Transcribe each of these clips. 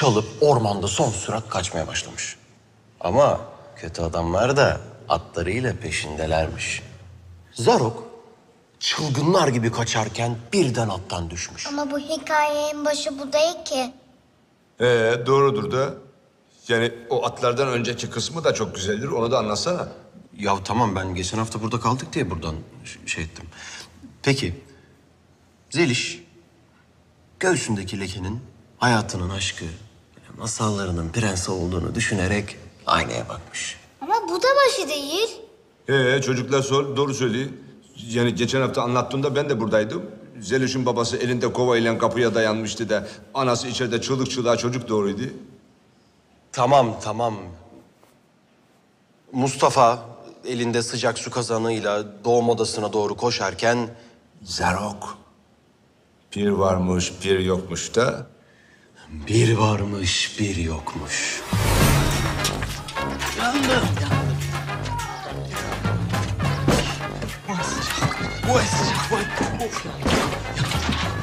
çalıp ormanda son sürat kaçmaya başlamış. Ama kötü adamlar da atlarıyla peşindelermiş. Zarok çılgınlar gibi kaçarken birden attan düşmüş. Ama bu hikayenin başı bu değil ki. Ee, doğrudur da. Yani o atlardan önceki kısmı da çok güzeldir. Onu da anlatsana. Ya tamam ben geçen hafta burada kaldık diye buradan şey ettim. Peki Zeliş göğsündeki lekenin hayatının aşkı, masallarının prensi olduğunu düşünerek aynaya bakmış. Ama bu da başı değil. Ee, çocuklar sor, doğru söylüyor. Yani geçen hafta anlattığında ben de buradaydım. Zeliş'in babası elinde kovayla kapıya dayanmıştı da... ...anası içeride çığlık çığlığa çocuk doğruydu. Tamam tamam. Mustafa elinde sıcak su kazanıyla doğum odasına doğru koşarken Zarok. Bir varmış, bir yokmuş da. Bir varmış bir yokmuş. Bu sıcak vay. Of ya.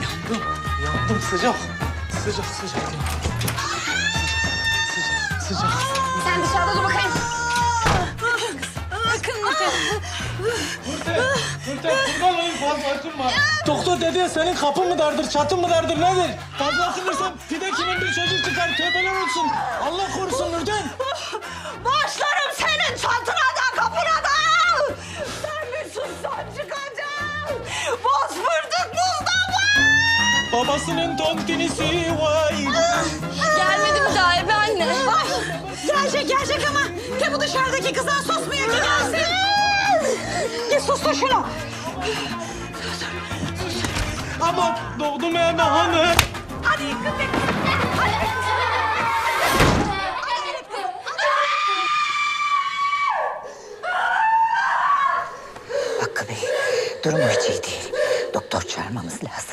Yandım. Yandım sıcak. Sıcak sıcak. Sıcak sıcak. Sen dışarıda dur bakayım. Bakın Nurten. Nurten kurban olayım fazla açınma. Doktor dedi ya senin kapın mı dardır, çatın mı dardır nedir? Fazla açınırsan pide kimin bir çocuk çıkar tövbeler olsun. Allah korusun Nurten. Başlarım senin çantına da kapına da. Sen bir sussan çıkacağım. Bozfırdık Mustafa. Babasının tontinisi vay. Gelmedi mi daha eve anne? Gelecek gelecek ama de bu dışarıdaki kızdan susmuyor ki gelsin. Git sustur şunu. Ama doğdum eve hanım. Hadi yıkın be. Hadi. Hakkı Bey, durumu hiç iyi değil. Doktor çağırmamız lazım.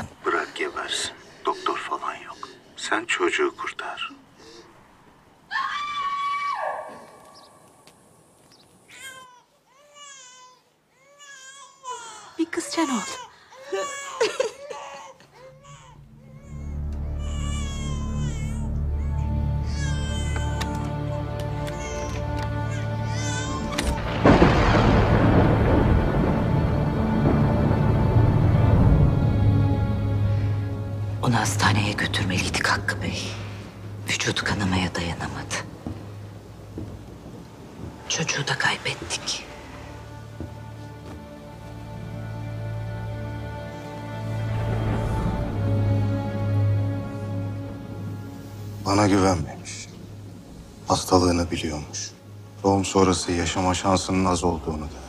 Sonrası yaşama şansının az olduğunu da.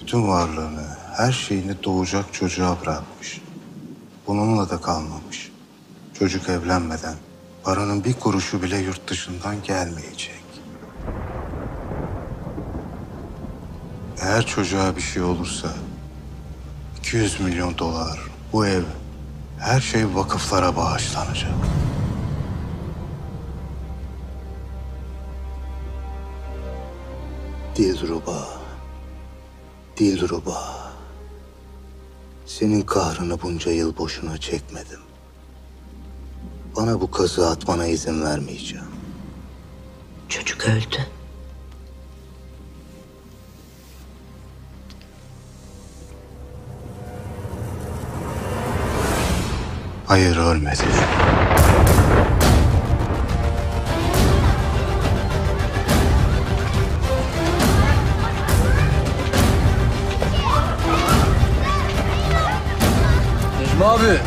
Bütün varlığını, her şeyini doğacak çocuğa bırakmış. Bununla da kalmamış. Çocuk evlenmeden paranın bir kuruşu bile yurt dışından gelmeyecek. Eğer çocuğa bir şey olursa 200 milyon dolar, bu ev, Her şey vakıflara bağışlanacak. Dilruba, Dilruba. Senin kahrını bunca yıl boşuna çekmedim. Bana bu kazığı atmana izin vermeyeceğim. Çocuk öldü. Hayır ölmedi. Necmi abi.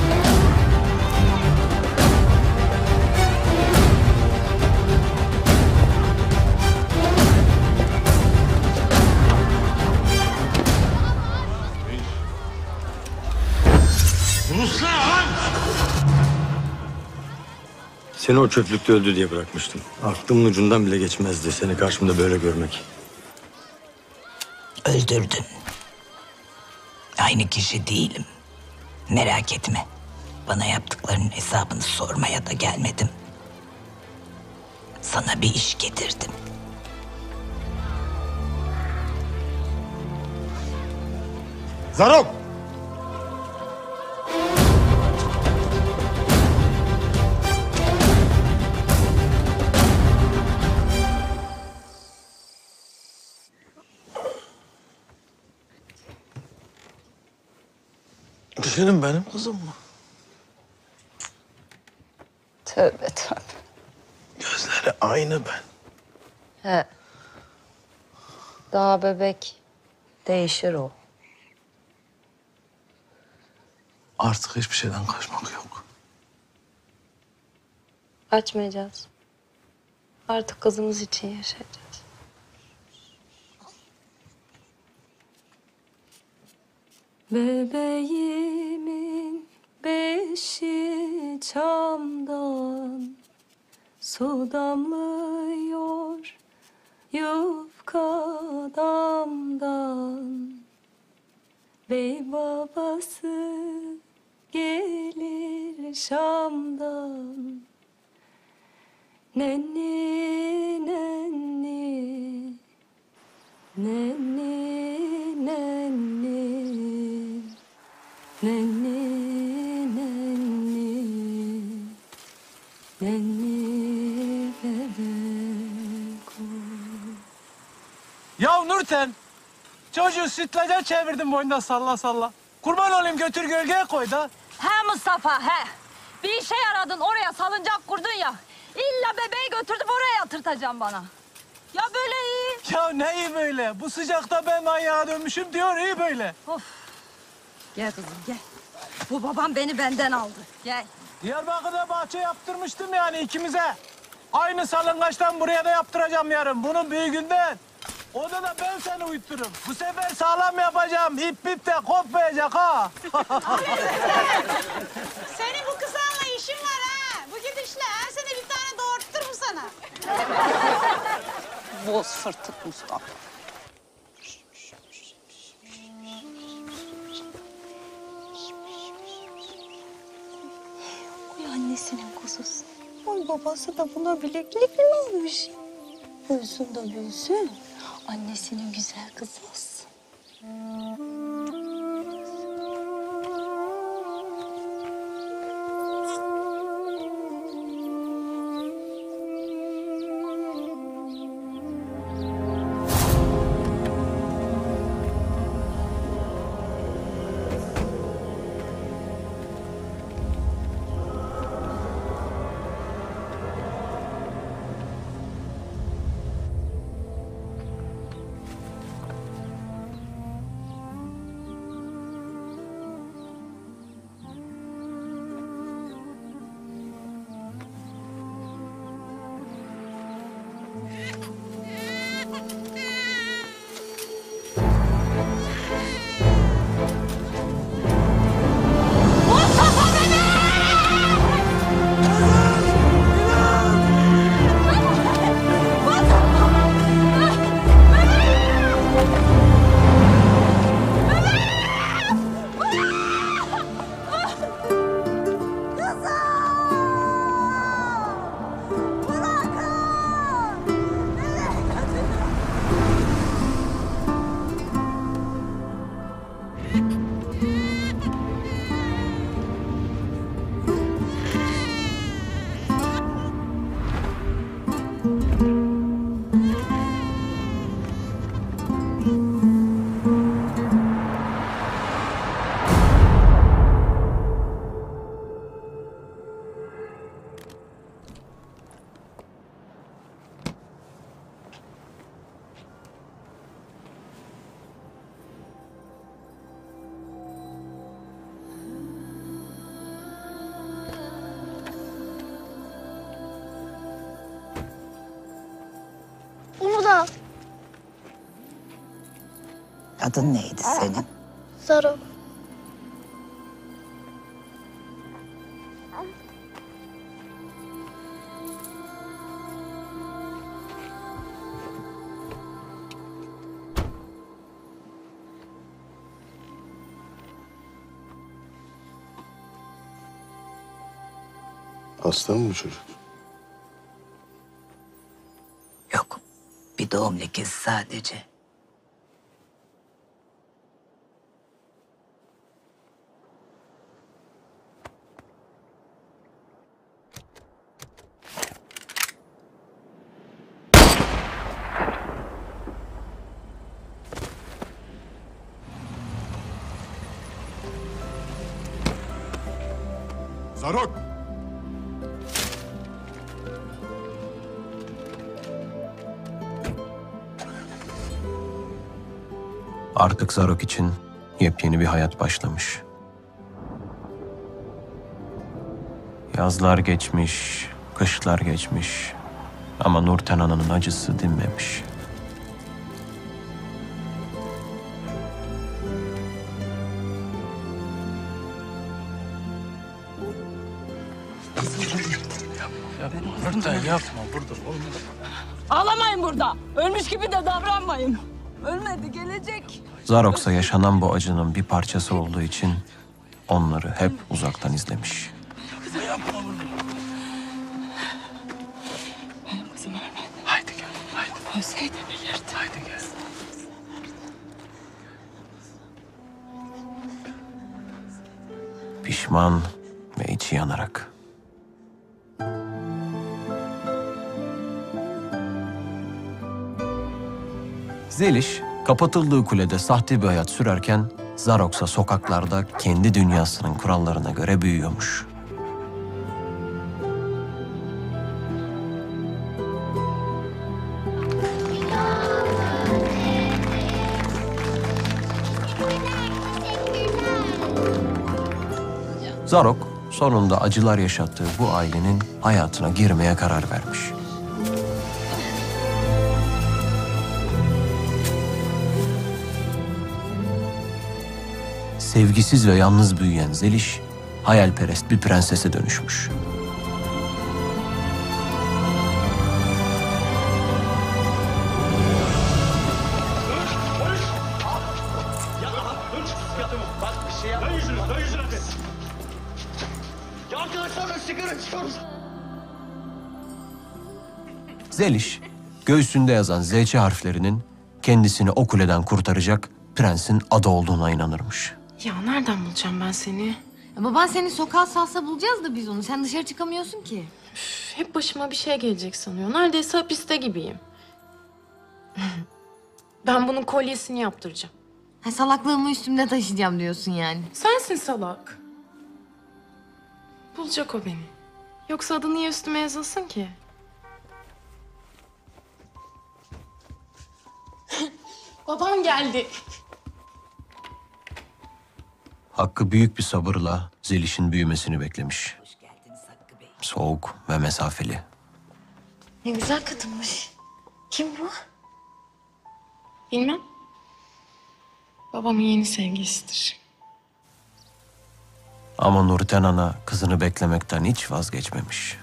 Seni o çöplükte öldü diye bırakmıştım. Aklımın ucundan bile geçmezdi seni karşımda böyle görmek. Öldürdün. Aynı kişi değilim. Merak etme. Bana yaptıklarının hesabını sormaya da gelmedim. Sana bir iş getirdim. Zarok! Senin benim kızım mı? Tövbe tövbe. Gözleri aynı ben. He. Daha bebek. Değişir o. Artık hiçbir şeyden kaçmak yok. Açmayacağız. Artık kızımız için yaşayacağız. Bebeğimin beşi çamdan Su damlıyor yufka damdan. Bey babası gelir Şam'dan. Nenni nenni Bebek Ya Nurten. Çocuğu sütlaca çevirdim boynuna salla salla. Kurban olayım götür gölgeye koy da. He Mustafa he. Bir işe yaradın oraya salıncak kurdun ya. İlla bebeği götürdüm oraya yatırtacağım bana. Ya böyle iyi. Ya ne iyi böyle. Bu sıcakta ben ayağa dönmüşüm diyor iyi böyle. Gel kızım gel. Bu babam beni benden aldı. Gel. Diyarbakır'da bahçe yaptırmıştım yani ikimize. Aynı salıngaçtan buraya da yaptıracağım yarın. Bunun büyüğünden. Orada da ben seni uyuttururum. Bu sefer sağlam yapacağım. İp ip de kopmayacak ha. Senin bu kızanla işin var ha. Bu gidişle her sene bir tane doğurttur mu sana? Boz fırtık Mustafa. Oy annesinin kuzusu. Oy babası da buna bileklik mi almış? Büyüsün de büyüsün. Annesinin güzel kızı olsun. Adın neydi senin? Zarok. Hasta mı bu çocuk? Yok. Bir doğum lekesi sadece. Artık Zarok için yepyeni bir hayat başlamış. Yazlar geçmiş, kışlar geçmiş. Ama Nurten Ana'nın acısı dinmemiş. Nurten yapma burada. Ağlamayın burada. Ölmüş gibi de davranmayın. Ölmedi gelecek. Zaroksa yaşanan bu acının bir parçası olduğu için onları hep uzaktan izlemiş. Haydi gel, haydi. Ölseydi bilirdi. Haydi gel. Pişman ve içi yanarak. Zeliş, kapatıldığı kulede sahte bir hayat sürerken Zaroksa sokaklarda kendi dünyasının kurallarına göre büyüyormuş. Zarok sonunda acılar yaşattığı bu ailenin hayatına girmeye karar vermiş. Sevgisiz ve yalnız büyüyen Zeliş, hayalperest bir prensese dönüşmüş. Zeliş, göğsünde yazan ZC harflerinin kendisini o kuleden kurtaracak prensin adı olduğuna inanırmış. Ya nereden bulacağım ben seni? Ya baban seni sokağa salsa bulacağız da biz onu. Sen dışarı çıkamıyorsun ki. Üf, hep başıma bir şey gelecek sanıyor. Neredeyse hapiste gibiyim. ben bunun kolyesini yaptıracağım. Ha, salaklığımı üstümde taşıyacağım diyorsun yani. Sensin salak. Bulacak o beni. Yoksa adı niye üstüme yazılsın ki? Babam geldi. Hakkı büyük bir sabırla Zeliş'in büyümesini beklemiş. Soğuk ve mesafeli. Ne güzel kadınmış. Kim bu? Bilmem. Babamın yeni sevgilisidir. Ama Nurten Ana kızını beklemekten hiç vazgeçmemiş.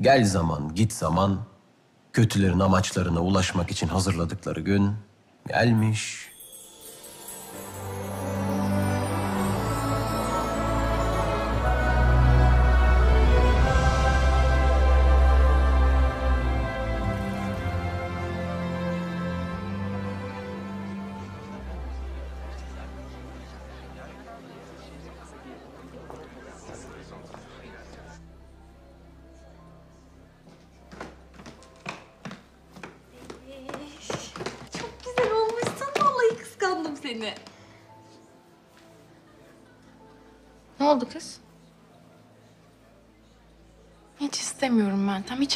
Gel zaman, git zaman, kötülerin amaçlarına ulaşmak için hazırladıkları gün gelmiş.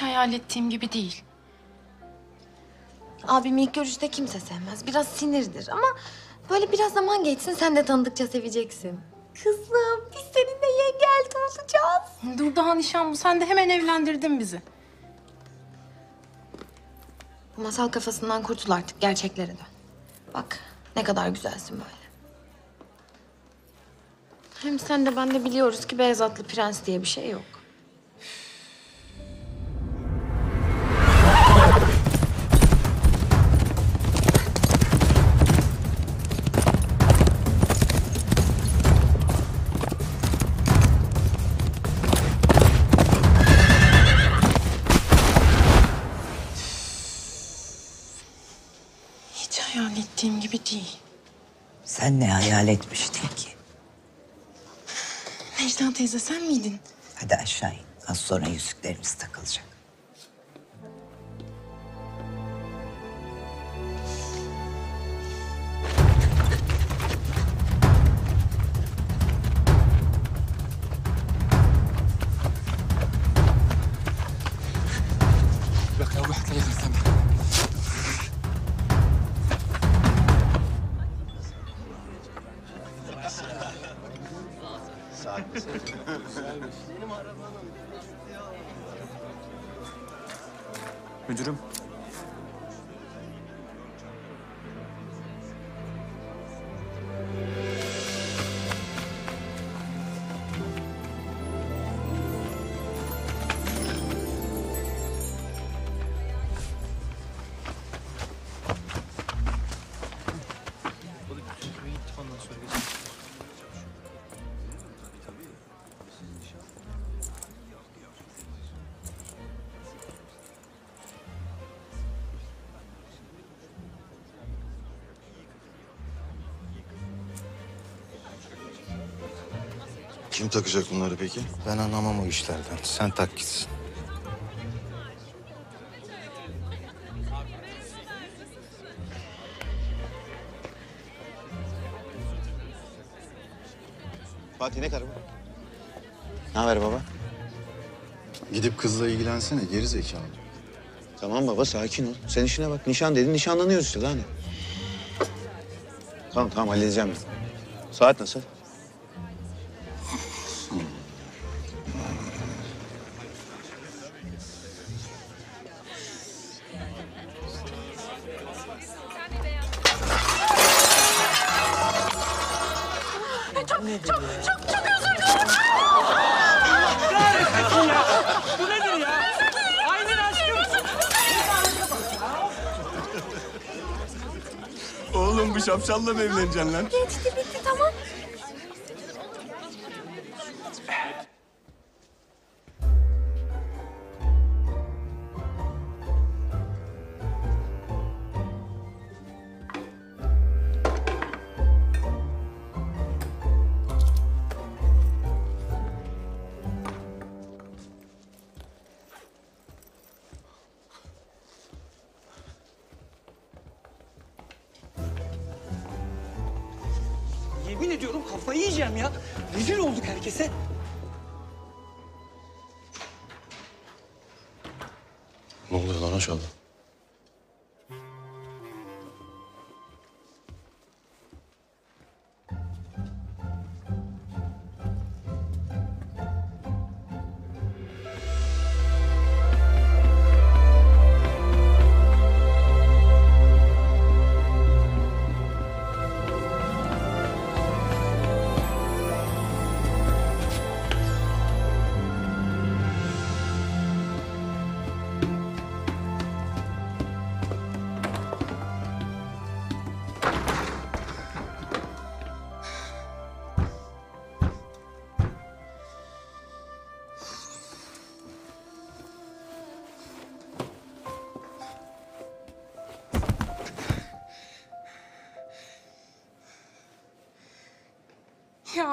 Hiç hayal ettiğim gibi değil. Abim ilk görüşte kimse sevmez. Biraz sinirdir ama böyle biraz zaman geçsin sen de tanıdıkça seveceksin. Kızım biz seninle yengel olacağız. Dur daha nişan bu. Sen de hemen evlendirdin bizi. Bu masal kafasından kurtul artık gerçeklere dön. Bak ne kadar güzelsin böyle. Hem sen de ben de biliyoruz ki beyaz atlı prens diye bir şey yok. Sen ne hayal etmiştin ki? Necla teyze sen miydin? Hadi aşağı in. Az sonra yüzüklerimiz takılacak. Kim takacak bunları peki? Ben anlamam o işlerden. Sen tak gitsin. Fatih ne karı bu? Ne haber baba? Gidip kızla ilgilensene geri zekalı. Tamam baba sakin ol. Sen işine bak. Nişan dedin nişanlanıyoruz işte daha ne? Tamam tamam halledeceğim ben. Saat nasıl? Şapşalla mı evleneceksin lan? Geçti bitti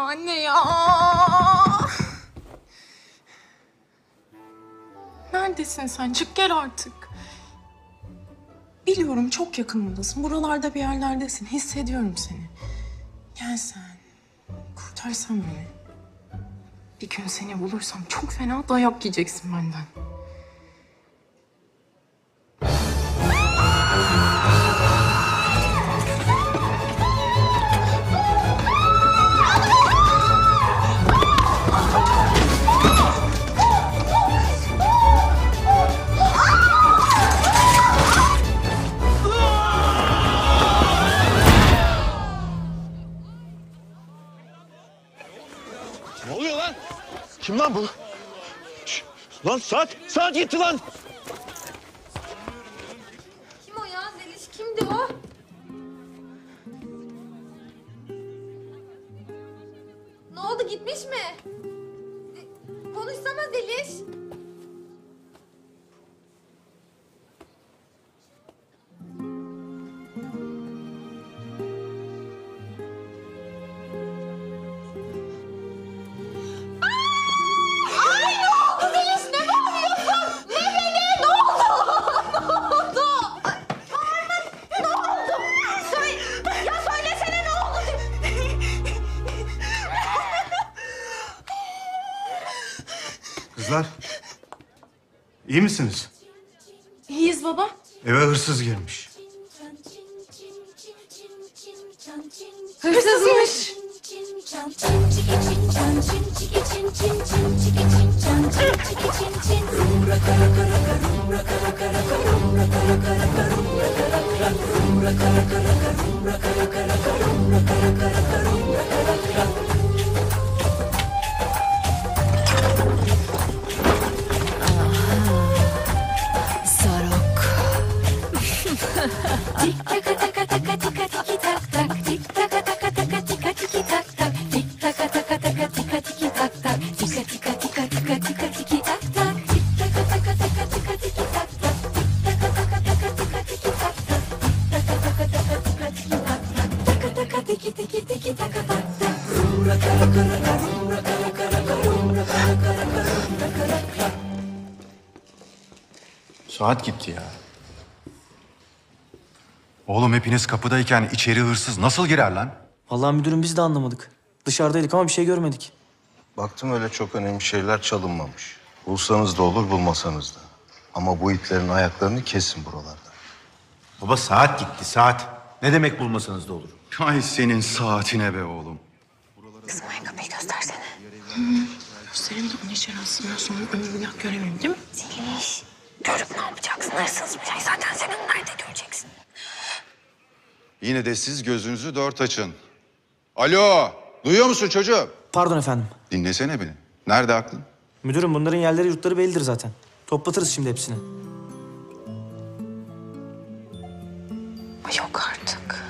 anne ya. Neredesin sen? Çık gel artık. Biliyorum çok yakınımdasın. Buralarda bir yerlerdesin. Hissediyorum seni. Gel sen. Kurtarsan beni. Bir gün seni bulursam çok fena dayak yiyeceksin benden. Lan saat, saat gitti lan. İyi misiniz? İyiyiz baba. Eve hırsız girmiş. Hepiniz kapıdayken içeri hırsız nasıl girer lan? Vallahi müdürüm biz de anlamadık. Dışarıdaydık ama bir şey görmedik. Baktım öyle çok önemli şeyler çalınmamış. Bulsanız da olur, bulmasanız da. Ama bu itlerin ayaklarını kesin buralarda. Baba saat gitti saat. Ne demek bulmasanız da olur. Ay senin saatine be oğlum. Kızım ayakkabıyı göstersene. Göstereyim de onu içeri alsınlar sonra ömür billah göremeyeyim değil mi? Zeliş. Görüp ne yapacaksın? Hırsızmış. Ay zaten sen onu nerede göreceksin? Yine de siz gözünüzü dört açın. Alo, duyuyor musun çocuğum? Pardon efendim. Dinlesene beni. Nerede aklın? Müdürüm bunların yerleri yurtları bellidir zaten. Toplatırız şimdi hepsini. Yok artık.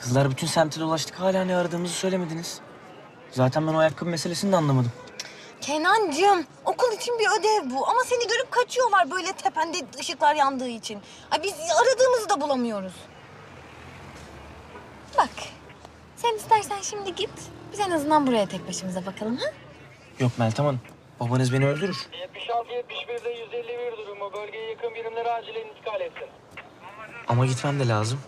Kızlar bütün semti dolaştık hala ne aradığımızı söylemediniz. Zaten ben o ayakkabı meselesini de anlamadım. Kenancığım, okul için bir ödev bu. Ama seni görüp kaçıyorlar böyle tepende ışıklar yandığı için. Ay biz aradığımızı da bulamıyoruz. Bak, sen istersen şimdi git. Biz en azından buraya tek başımıza bakalım ha? Yok Meltem Hanım. Babanız beni öldürür. 76-71'de 151 durumu. Bölgeye yakın birimler acilen intikal etsin. Ama gitmem de lazım.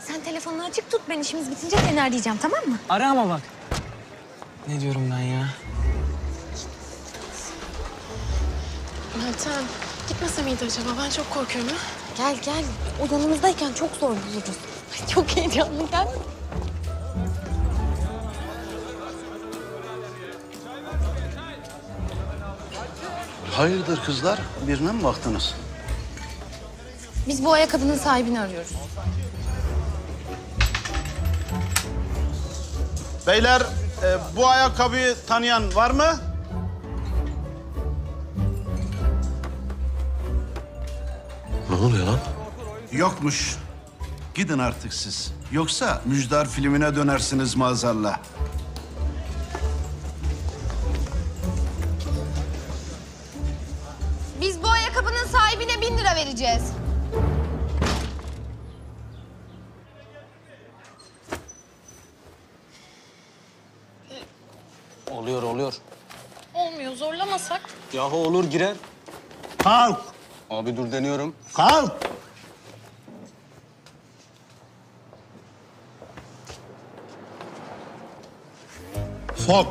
Sen telefonunu açık tut. Ben işimiz bitince seni arayacağım tamam mı? Ara ama bak. Ne diyorum ben ya? Meltem gitmese miydi acaba? Ben çok korkuyorum. ha? Gel gel. O yanımızdayken çok zor buluruz. Ay, çok heyecanlı gel. Hayırdır kızlar? Birine mi baktınız? Biz bu ayakkabının sahibini arıyoruz. Beyler e, bu ayakkabıyı tanıyan var mı? Ne oluyor lan? Yokmuş. Gidin artık siz. Yoksa Müjdar filmine dönersiniz maazallah. Biz bu ayakkabının sahibine bin lira vereceğiz. Oluyor oluyor. Olmuyor zorlamasak. Yahu olur girer. Kalk. Abi dur deniyorum. Kalk. Sok.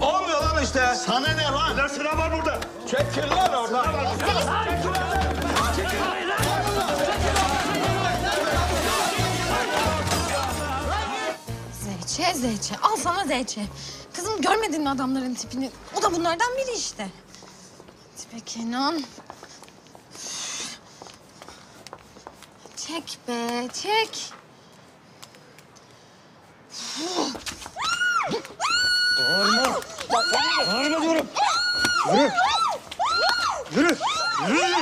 Olmuyor lan işte. Sana ne lan? Burada sıra var burada. Çekil lan oradan. Zeyçe, Zeyçe. Al sana Zeyçe. Kızım görmedin mi adamların tipini? O da bunlardan biri işte. Tipe Kenan. Çek be, çek. Bağırma. Bağırma diyorum. Yürü. Yürü. Yürü. Yürü.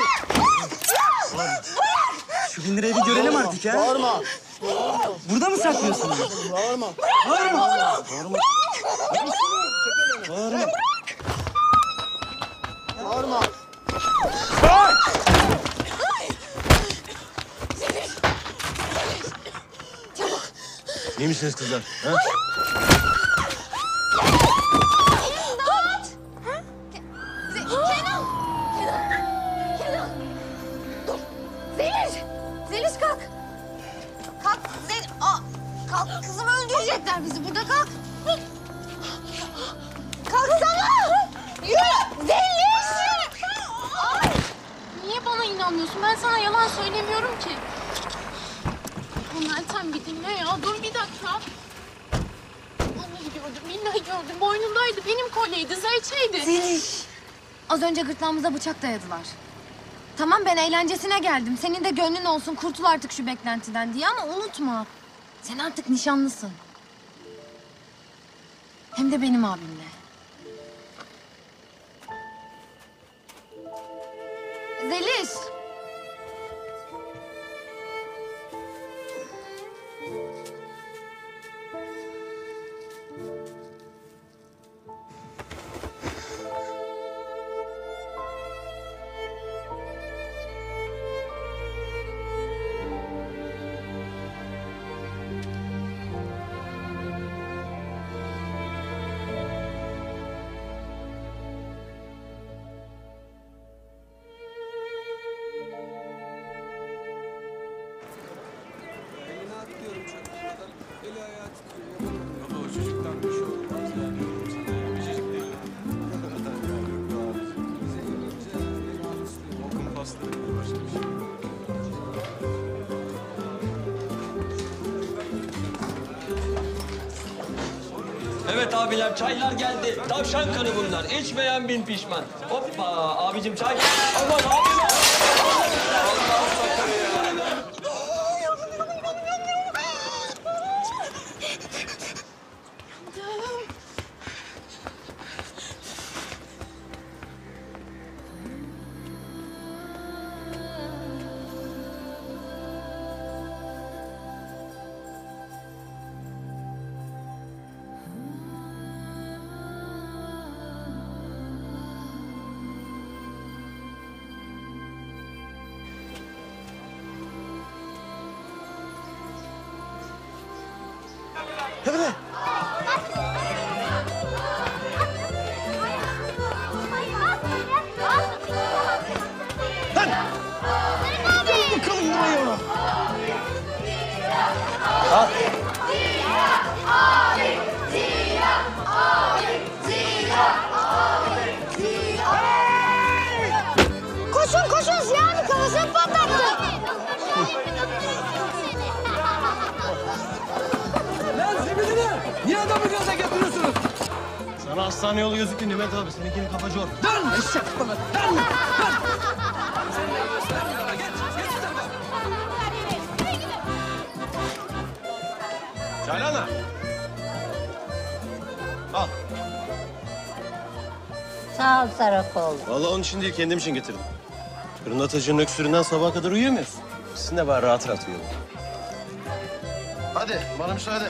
Şu bin lirayı bir görelim artık ya. Bağırma. Burada mı saklıyorsun? Bağırma. Bağırma. Bağırma. Bağırma. Bağırma. İyi misiniz kızlar? Ha? Öldürecekler bizi. Burada kalk! Kalksana! Yürü! Zeliş! Ay! Niye bana inanmıyorsun? Ben sana yalan söylemiyorum ki. Ya Meltem bir dinle ya. Dur bir dakika. Vallahi gördüm, billahi gördüm. Boynundaydı. Benim kolyeydi, zeyçeydi. Zeliş! Az önce gırtlağımıza bıçak dayadılar. Tamam ben eğlencesine geldim. Senin de gönlün olsun kurtul artık şu beklentiden diye ama unutma. Sen artık nişanlısın. Hem de benim abimle. Zeliş! Çaylar geldi. Tavşan kanı bunlar. İçmeyen bin pişman. Hoppa abicim çay. Aman abi. Değil kendim için getirdim. Fırındatıcının öksürüğünden sabaha kadar uyuyamıyorsun. Sizin de bari rahat rahat uyuyalım. Hadi bana müsaade.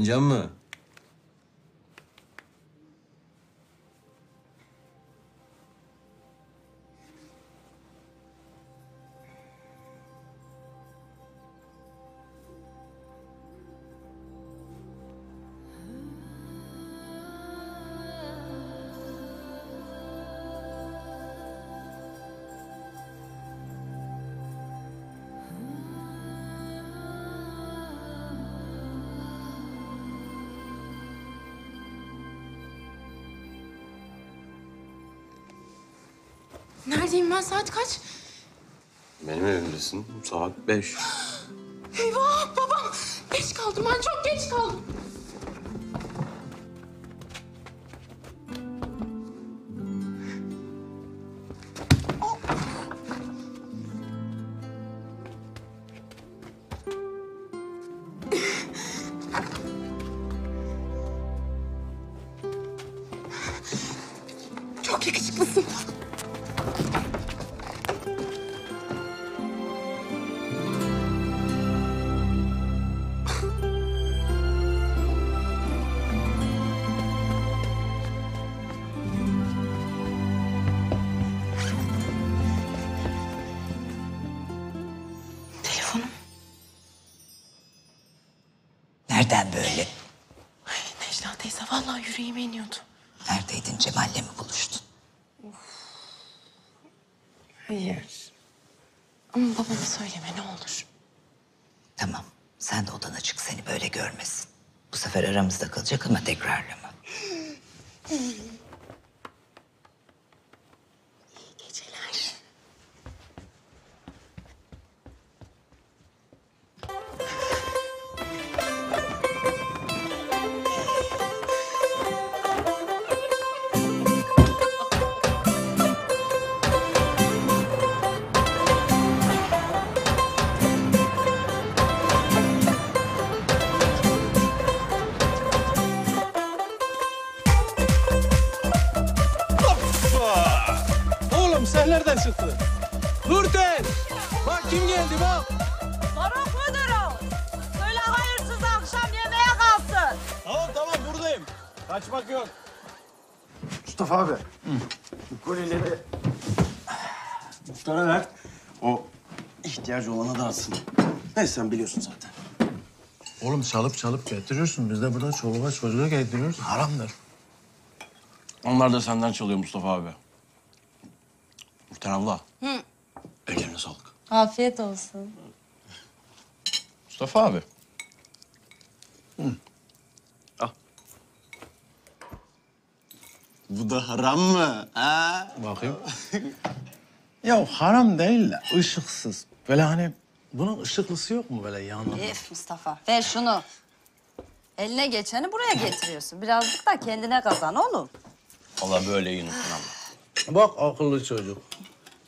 Uyanacak mı? Neredeyim ben? Saat kaç? Benim evimdesin. Saat beş. Eyvah babam. Geç kaldım ben çok geç kaldım. Neyse sen biliyorsun zaten. Oğlum çalıp çalıp getiriyorsun. Biz de burada çoluğa çocuğa getiriyoruz. Haramdır. Onlar da senden çalıyor Mustafa abi. Muhtar abla, Hı. ellerine sağlık. Afiyet olsun. Mustafa abi. Bu da haram mı? Ha? Bakayım. ya haram değil de ışıksız. Böyle hani bunun ışıklısı yok mu böyle yanında? Ef Mustafa ver şunu. Eline geçeni buraya getiriyorsun. Birazcık da kendine kazan oğlum. Allah böyle Muhtar abla. Bak akıllı çocuk.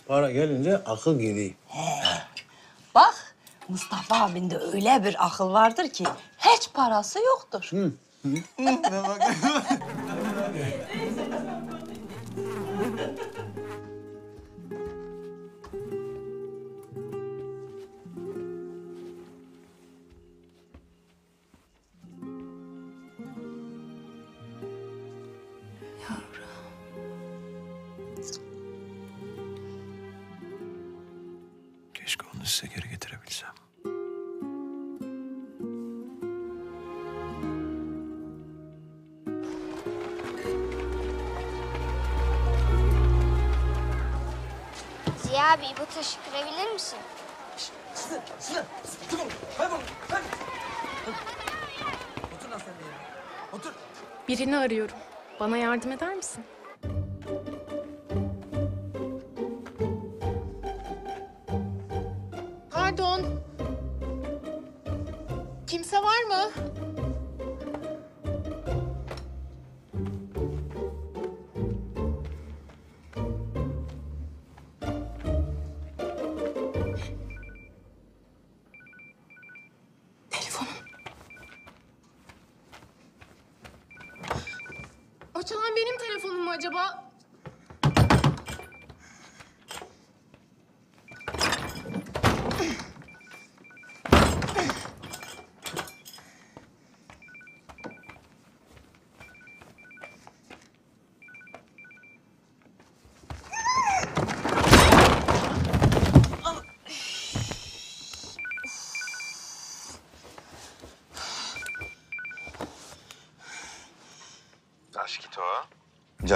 Para gelince akıl gidiyor. Bak Mustafa abinde öyle bir akıl vardır ki hiç parası yoktur. onu size geri getirebilsem. Ziya abi bu taşı kırabilir misin? Birini arıyorum. Bana yardım eder misin?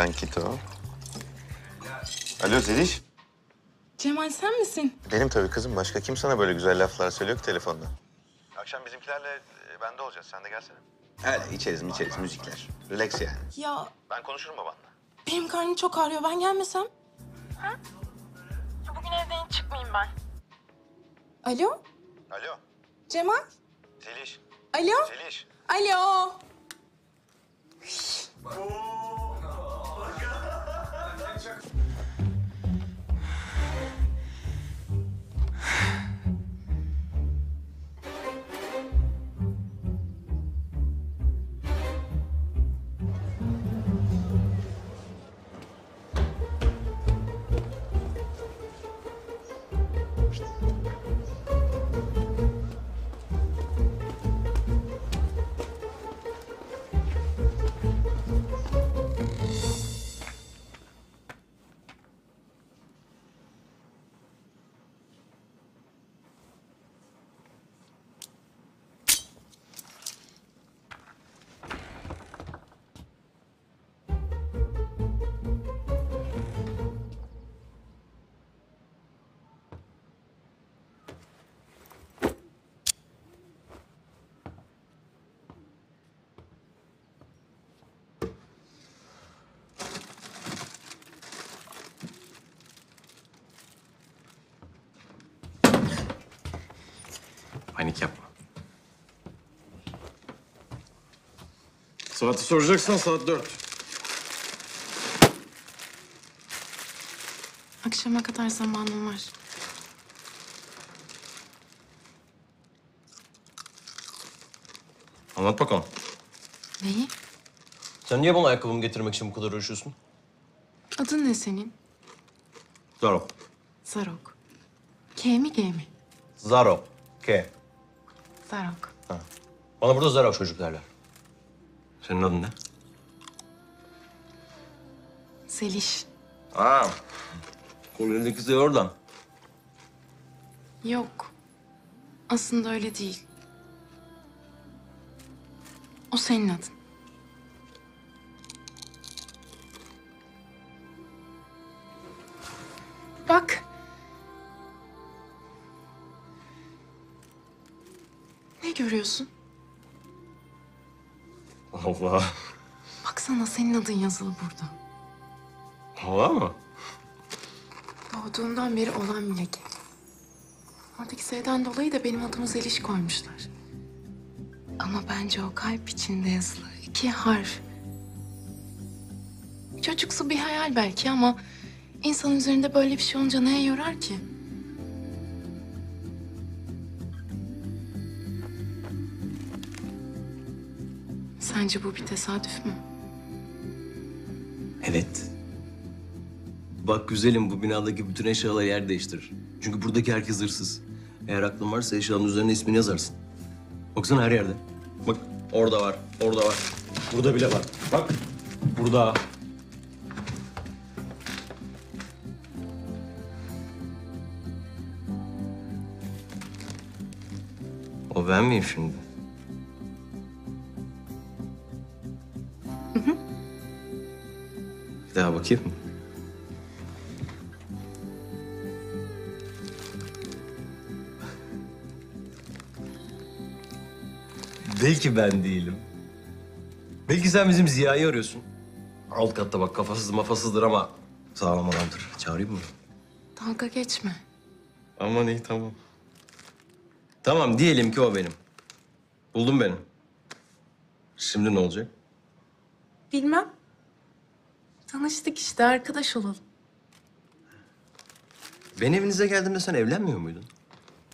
Cankito. Alo Zeliş. Cemal sen misin? Benim tabii kızım. Başka kim sana böyle güzel laflar söylüyor ki telefonda? Akşam bizimkilerle e, bende olacağız. Sen de gelsene. Öyle içeriz mi içeriz müzikler. Relax yani. Ya Ben konuşurum babanla. benim karnım çok ağrıyor. Ben gelmesem? Ha? Bugün evden hiç çıkmayayım ben. Alo? Alo. Cemal? Zeliş. Alo? Zeliş. Alo? Saati soracaksan saat dört. Akşama kadar zamanım var. Anlat bakalım. Neyi? Sen niye bana ayakkabımı getirmek için bu kadar uğraşıyorsun? Adın ne senin? Zaro. Zarok. K mi G mi? Zaro. K. Zarok. Bana burada Zaro çocuk derler. Senin adın ne? Zeliş. Aa. Kolundaki Z oradan. Yok. Aslında öyle değil. O senin adın. Bak. Ne görüyorsun? Allah. Baksana senin adın yazılı burada. Allah mı? Doğduğumdan beri olan bir leke. Oradaki Z'den dolayı da benim adımı Zeliş koymuşlar. Ama bence o kalp içinde yazılı iki harf. Çocuksu bir hayal belki ama insan üzerinde böyle bir şey olunca neye yorar ki? Sence bu bir tesadüf mü? Evet. Bak güzelim bu binadaki bütün eşyalar yer değiştirir. Çünkü buradaki herkes hırsız. Eğer aklın varsa eşyanın üzerine ismini yazarsın. Baksana her yerde. Bak orada var, orada var. Burada bile var. Bak burada. O ben miyim şimdi? Daha bakayım mı? Belki ben değilim. Belki sen bizim Ziya'yı arıyorsun. Alt katta bak kafasız mafasızdır ama sağlam adamdır. Çağırayım mı? Dalga geçme. Aman iyi tamam. Tamam diyelim ki o benim. Buldum beni. Şimdi ne olacak? Bilmem. Tanıştık işte arkadaş olalım. Ben evinize geldiğimde sen evlenmiyor muydun?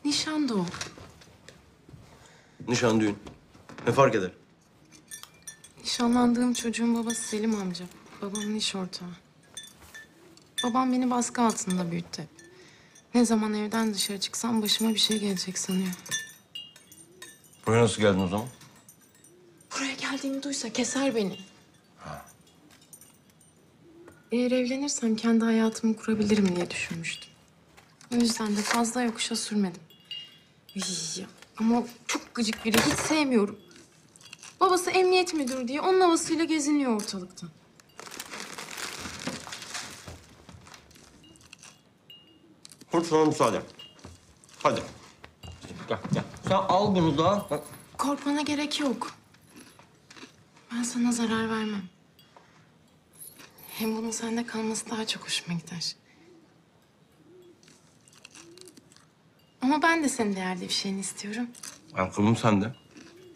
Nişan da o. Nişan düğün. Ne fark eder? Nişanlandığım çocuğun babası Selim amca. Babamın iş ortağı. Babam beni baskı altında büyüttü. Ne zaman evden dışarı çıksam başıma bir şey gelecek sanıyor. Buraya nasıl geldin o zaman? Buraya geldiğimi duysa keser beni. Eğer evlenirsem kendi hayatımı kurabilirim diye düşünmüştüm. O yüzden de fazla yokuşa sürmedim. Iy, ama çok gıcık biri, hiç sevmiyorum. Babası emniyet müdürü diye onun havasıyla geziniyor ortalıkta. Hadi sana müsaade. Hadi. Gel, gel. Sen al bunu da. Bak. Korkmana gerek yok. Ben sana zarar vermem. Hem bunun sende kalması daha çok hoşuma gider. Ama ben de senin değerli bir şeyini istiyorum. Aklım sende.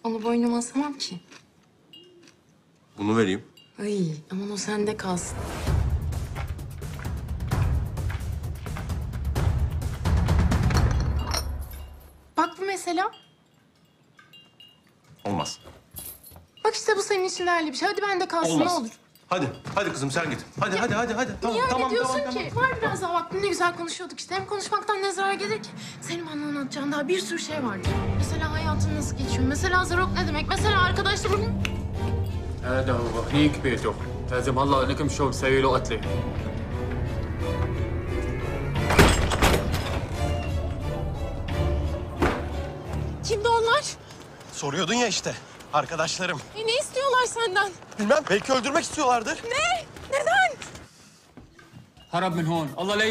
Onu boynuma asamam ki. Bunu vereyim. Ay aman o sende kalsın. Bak bu mesela. Olmaz. Bak işte bu senin için değerli bir şey. Hadi bende kalsın Olmaz. ne olur. Hadi. Hadi kızım sen git. Hadi hadi hadi hadi. Tamam Niye öyle tamam diyorsun tamam. ki? Var biraz daha vaktin ne güzel konuşuyorduk işte. Hem konuşmaktan ne zarar gelir ki? Senin bana anlatacağın daha bir sürü şey vardır. Mesela hayatın nasıl geçiyor? Mesela zarok ne demek? Mesela arkadaşlarım... هذا هو هيك بيته لازم هلا انكم شو مسوي له قتله Kimdi onlar? Soruyordun ya işte. Arkadaşlarım. E ne istiyorlar senden? Bilmem. Belki öldürmek istiyorlardır. Ne? Neden? Harap min hon. Allah la.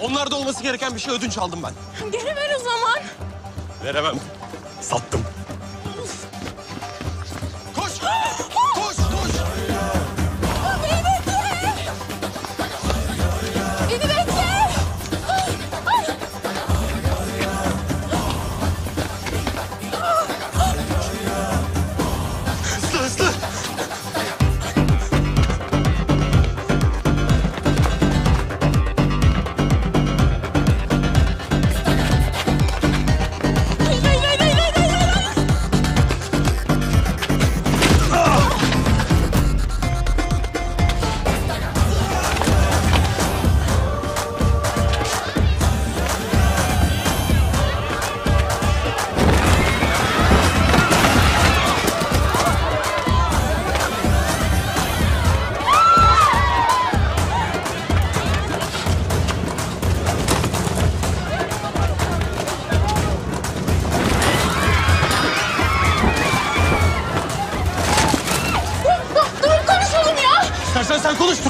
Onlarda olması gereken bir şey ödünç aldım ben. Geri ver o zaman. Veremem. Sattım.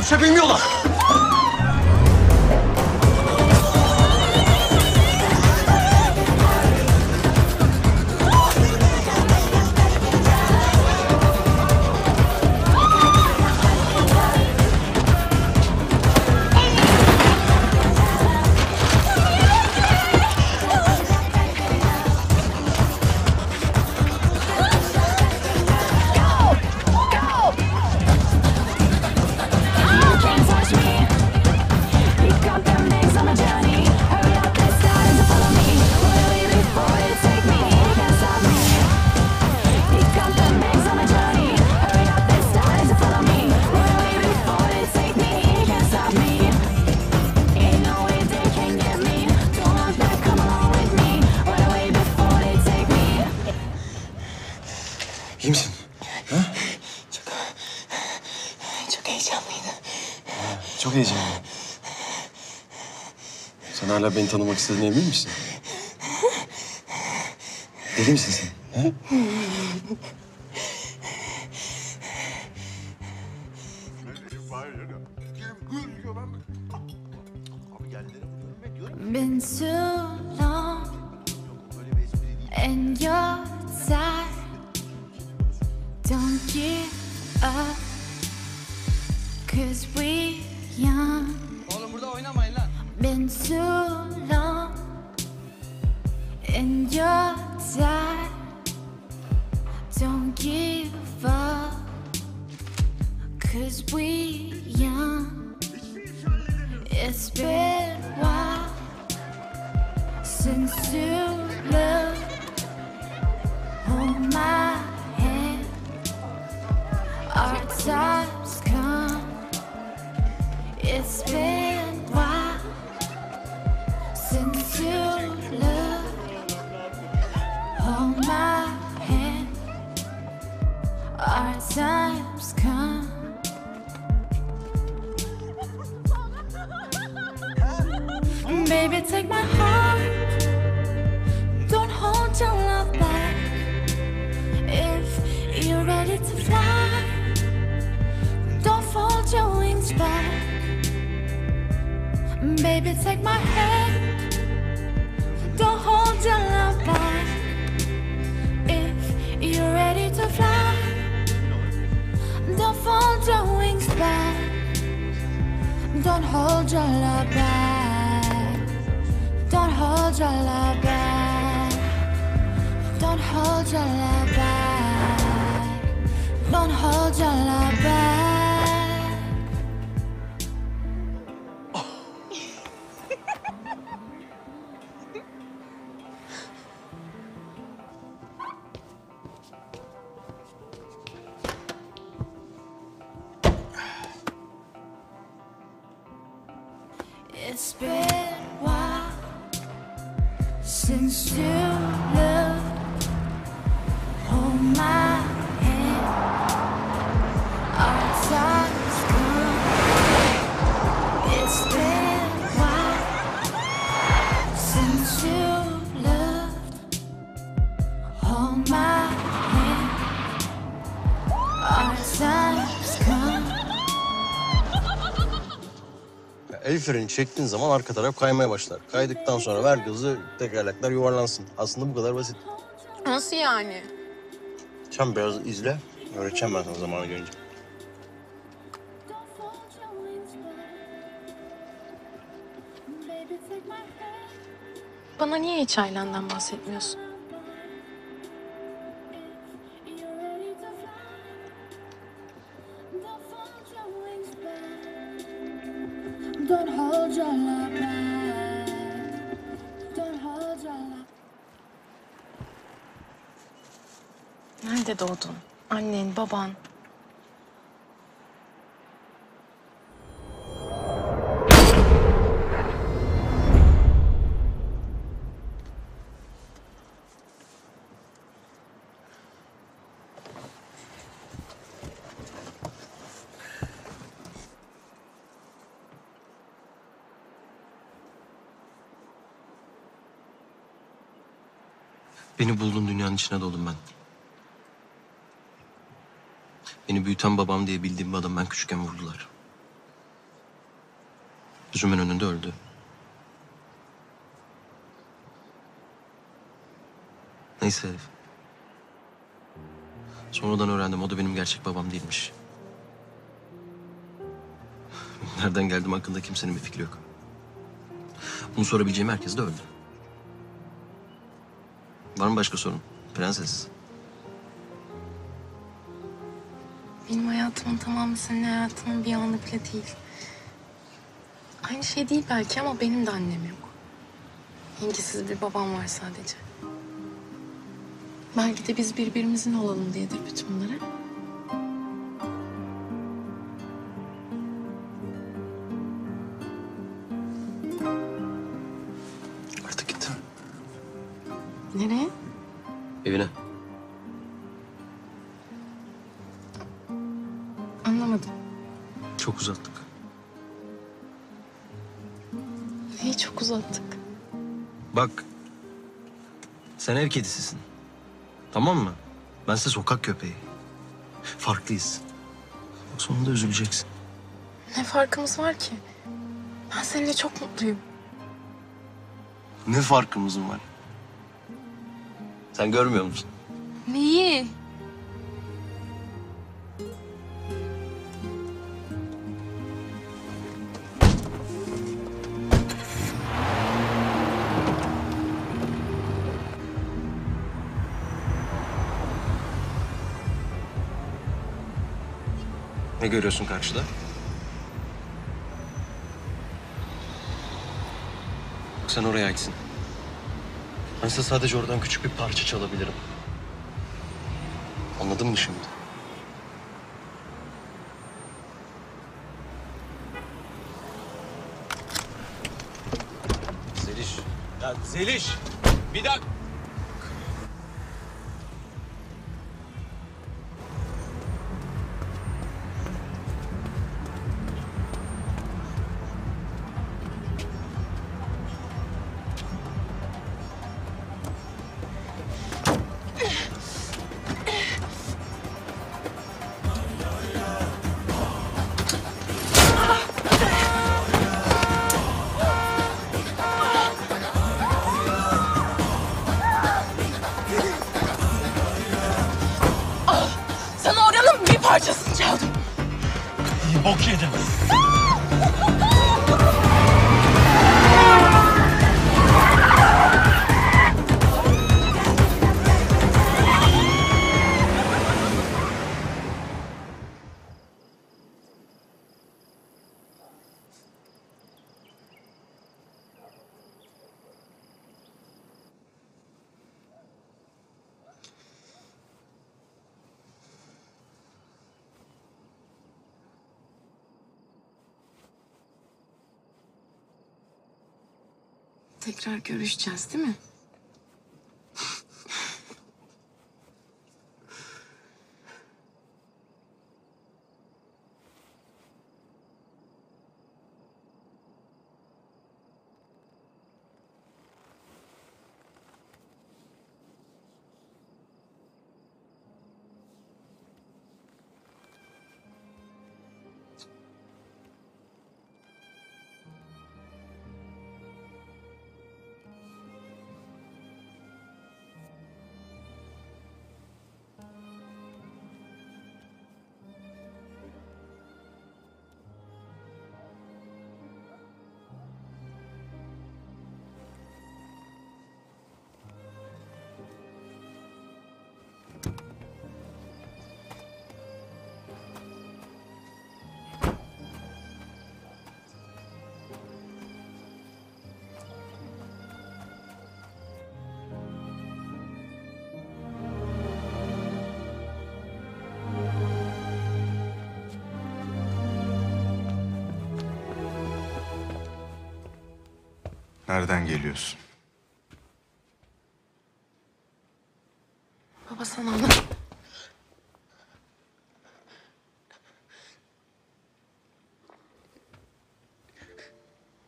下冰谬了 hala beni tanımak istediğine emin misin? Deli misin sen? He? Been too El freni çektiğin zaman arka taraf kaymaya başlar. Kaydıktan sonra ver gazı tekerlekler yuvarlansın. Aslında bu kadar basit. Nasıl yani? Sen biraz izle. Öğreteceğim ben sana zamanı gelince. Bana niye hiç ailenden bahsetmiyorsun? Baban. Beni buldun dünyanın içine doldum ben. Beni büyüten babam diye bildiğim bir adam ben küçükken vurdular. Gözümün önünde öldü. Neyse. Sonradan öğrendim o da benim gerçek babam değilmiş. Nereden geldim hakkında kimsenin bir fikri yok. Bunu sorabileceğim herkes de öldü. Var mı başka sorun? Prenses. Hayatımın tamamı senin hayatının bir anı bile değil. Aynı şey değil belki ama benim de annem yok. İlgisiz bir babam var sadece. Belki de biz birbirimizin olalım diyedir bütün bunları. Bak. Sen ev kedisisin. Tamam mı? Bense sokak köpeği. Farklıyız. Bak sonunda üzüleceksin. Ne farkımız var ki? Ben seninle çok mutluyum. Ne farkımız var? Sen görmüyor musun? Neyi? Görüyorsun karşıda? Sen oraya aitsin. Ben size sadece oradan küçük bir parça çalabilirim. Anladın mı şimdi? Zeliş. Ya Zeliş. Bir dakika. Tekrar görüşeceğiz değil mi? Nereden geliyorsun? Baba sana anlat.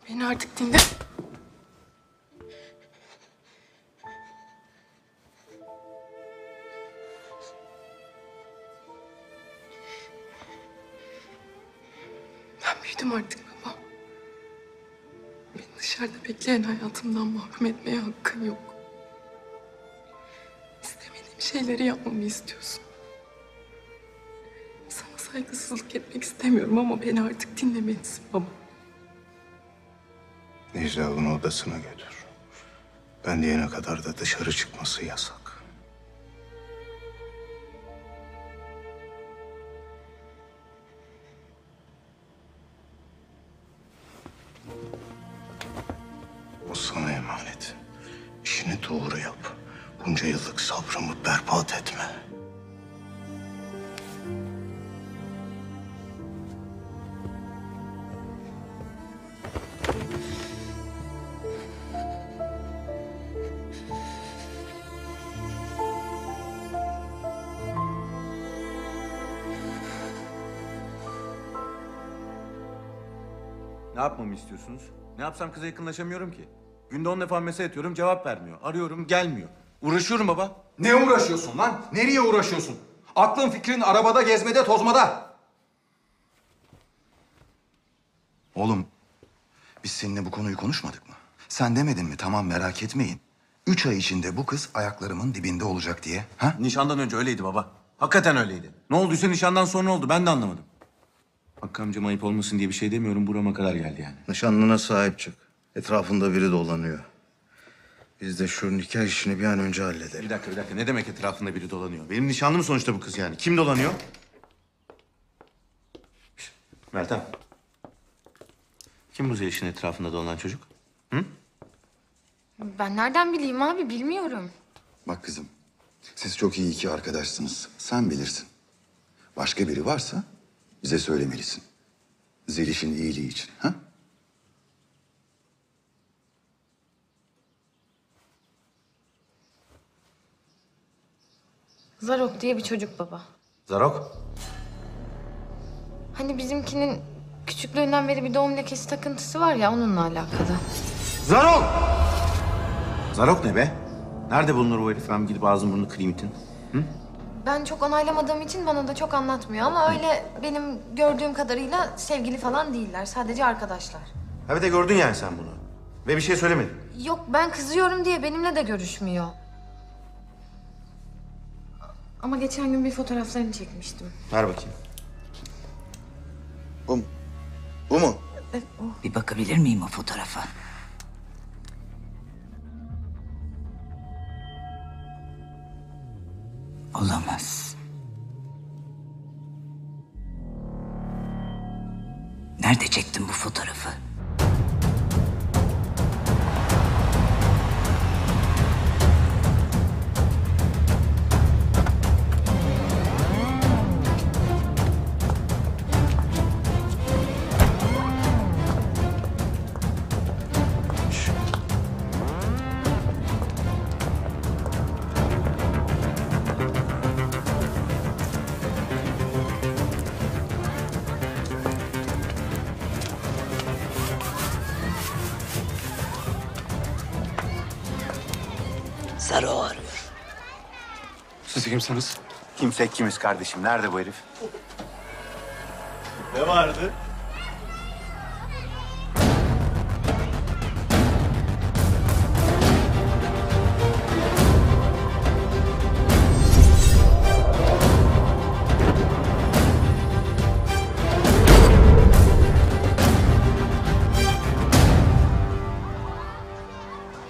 Beni artık dinle. Ben büyüdüm artık dışarıda bekleyen hayatımdan mahrum etmeye hakkın yok. İstemediğim şeyleri yapmamı istiyorsun. Sana saygısızlık etmek istemiyorum ama beni artık dinlemelisin baba. Necla onu odasına götür. Ben diyene kadar da dışarı çıkması yasak. İstiyorsunuz? Ne yapsam kıza yakınlaşamıyorum ki. Günde on defa mesaj atıyorum cevap vermiyor. Arıyorum gelmiyor. Uğraşıyorum baba. Ne uğraşıyorsun lan? Nereye uğraşıyorsun? Aklın fikrin arabada, gezmede, tozmada. Oğlum, biz seninle bu konuyu konuşmadık mı? Sen demedin mi tamam merak etmeyin. Üç ay içinde bu kız ayaklarımın dibinde olacak diye. Ha? Nişandan önce öyleydi baba. Hakikaten öyleydi. Ne olduysa nişandan sonra oldu. Ben de anlamadım. Hakkı amcam ayıp olmasın diye bir şey demiyorum. Burama kadar geldi yani. Nişanlına sahip çık. Etrafında biri dolanıyor. Biz de şu nikah işini bir an önce halledelim. Bir dakika bir dakika. Ne demek etrafında biri dolanıyor? Benim nişanlım sonuçta bu kız yani. Kim dolanıyor? Şişt, Meltem. Kim bu Zeliş'in etrafında dolanan çocuk? Ben nereden bileyim abi bilmiyorum. Bak kızım, siz çok iyi iki arkadaşsınız. Sen bilirsin. Başka biri varsa bize söylemelisin. Zeliş'in iyiliği için. Ha? Zarok diye bir çocuk baba. Zarok. Hani bizimkinin küçüklüğünden beri bir doğum lekesi takıntısı var ya onunla alakalı. Zarok! Zarok ne be? Nerede bulunur bu herif? Ben gidip ağzını burnunu kırayım itin. Ben çok onaylamadığım için bana da çok anlatmıyor ama öyle benim gördüğüm kadarıyla sevgili falan değiller. Sadece arkadaşlar. Ha bir de gördün yani sen bunu. Ve bir şey söylemedin. Yok ben kızıyorum diye benimle de görüşmüyor. Ama geçen gün bir fotoğraflarını çekmiştim. Ver bakayım. Bu mu? Bu mu? Bir bakabilir miyim o fotoğrafa? Olamaz. Nerede çektin bu fotoğrafı? Kimsiniz? Kimsek kimiz kardeşim? Nerede bu herif? Ne vardı?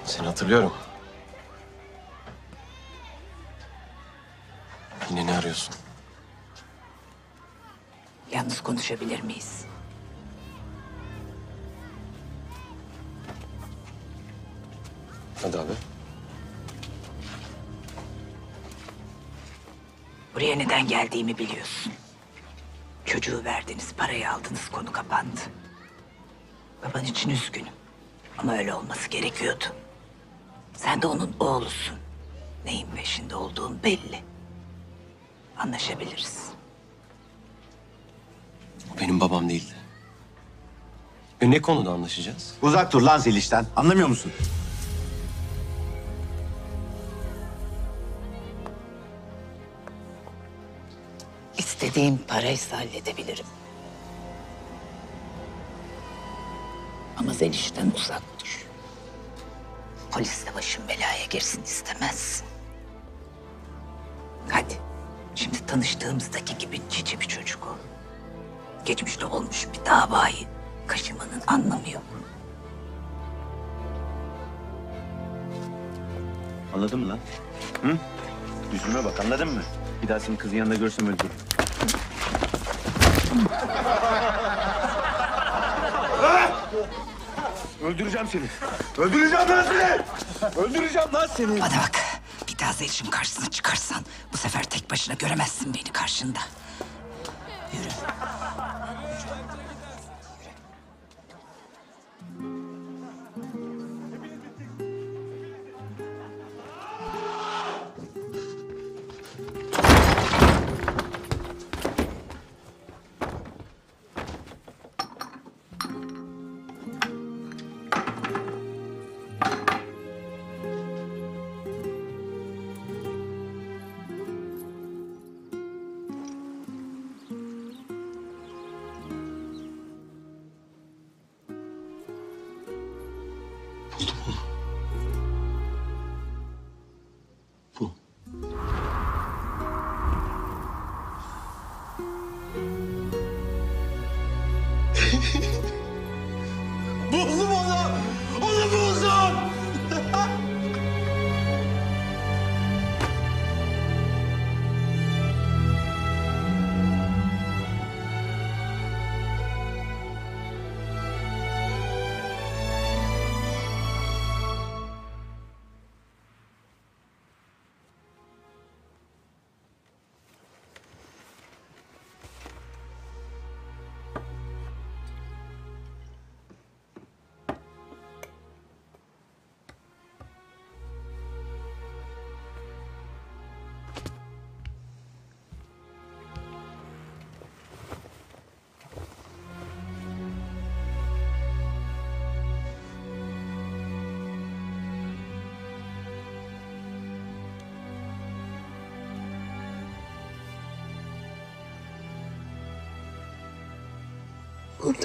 Seni hatırlıyorum. Neden geldiğimi biliyorsun. Çocuğu verdiniz, parayı aldınız, konu kapandı. Baban için üzgünüm. Ama öyle olması gerekiyordu. Sen de onun oğlusun. Neyin peşinde olduğun belli. Anlaşabiliriz. O benim babam değildi. E ne konuda anlaşacağız? Uzak dur lan Zeliş'ten. Anlamıyor musun? İstediğin paraysa halledebilirim. Ama Zeliş'ten uzak dur. Polisle başın belaya girsin istemezsin. Hadi. Şimdi tanıştığımızdaki gibi cici bir çocuk ol. Geçmişte olmuş bir davayı kaşımanın anlamı yok. Anladın mı lan? Hı? Yüzüme bak anladın mı? Bir daha seni kızın yanında görsem öldürürüm. Öldüreceğim seni. Öldüreceğim lan seni. Öldüreceğim lan seni. Bana bak. Bir daha Zeliş'in karşısına çıkarsan bu sefer tek başına göremezsin beni karşında. Yürü.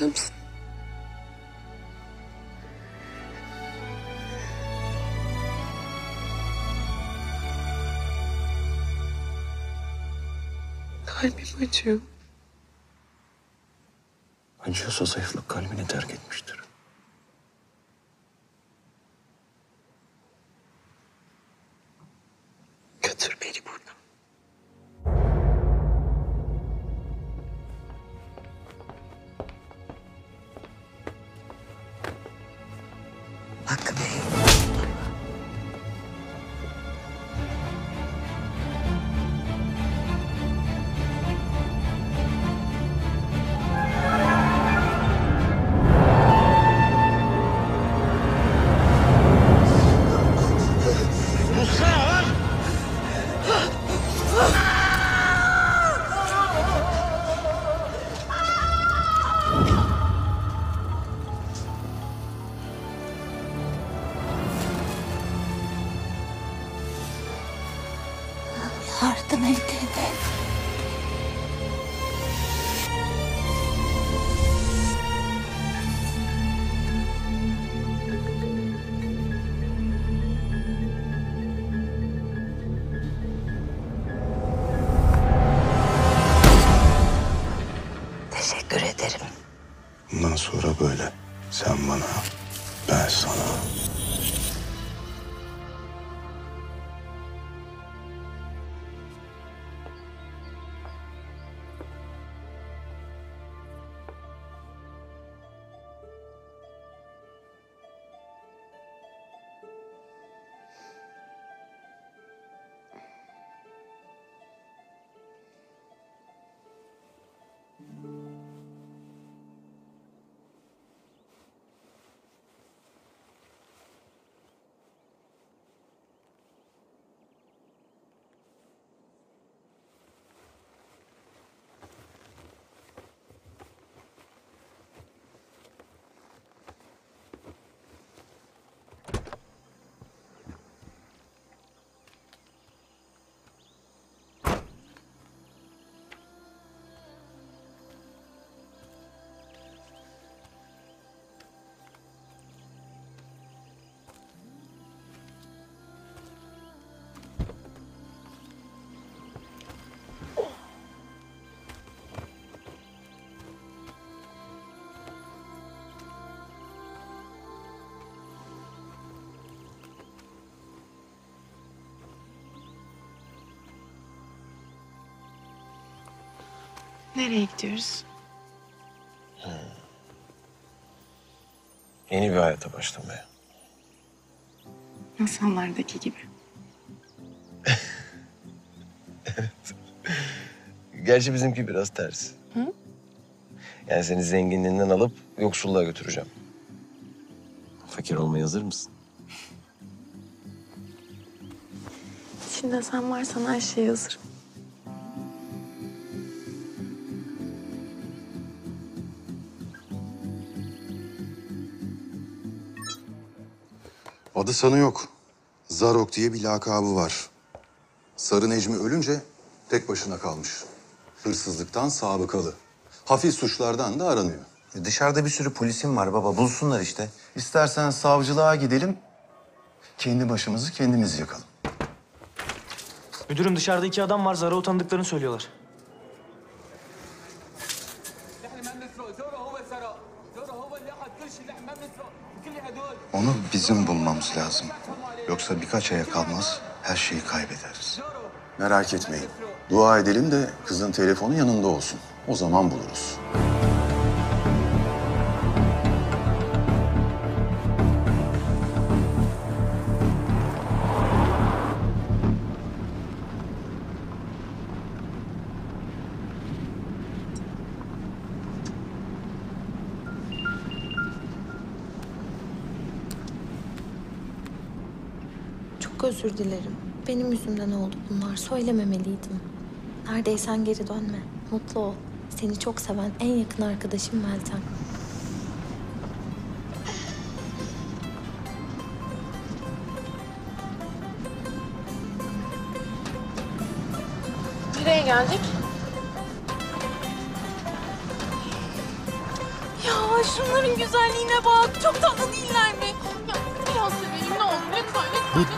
Burada mısın? Kalbim acıyor. Acıyorsa zayıflık kalbini terk etmiştir. Nereye gidiyoruz? Yeni bir hayata başlamaya. Masallardaki gibi. Gerçi bizimki biraz ters. Hı? Yani seni zenginliğinden alıp yoksulluğa götüreceğim. Fakir olmaya hazır mısın? İçinde sen varsan her şeye hazırım. Adı sanı yok. Zarok diye bir lakabı var. Sarı Necmi ölünce tek başına kalmış. Hırsızlıktan sabıkalı. Hafif suçlardan da aranıyor. E, Dışarıda bir sürü polisim var baba. Bulsunlar işte. İstersen savcılığa gidelim. Kendi başımızı kendimiz yakalım. Müdürüm dışarıda iki adam var. Zara utandıklarını söylüyorlar. Onu bizim bulmamız lazım. Yoksa birkaç aya kalmaz her şeyi kaybederiz. Merak etmeyin. Dua edelim de kızın telefonu yanında olsun. O zaman buluruz. Özür dilerim. Benim yüzümden oldu bunlar. Söylememeliydim. Neredeysen geri dönme. Mutlu ol. Seni çok seven en yakın arkadaşım Meltem. Nereye geldik? Ya şunların güzelliğine bak. Çok tatlı değiller mi?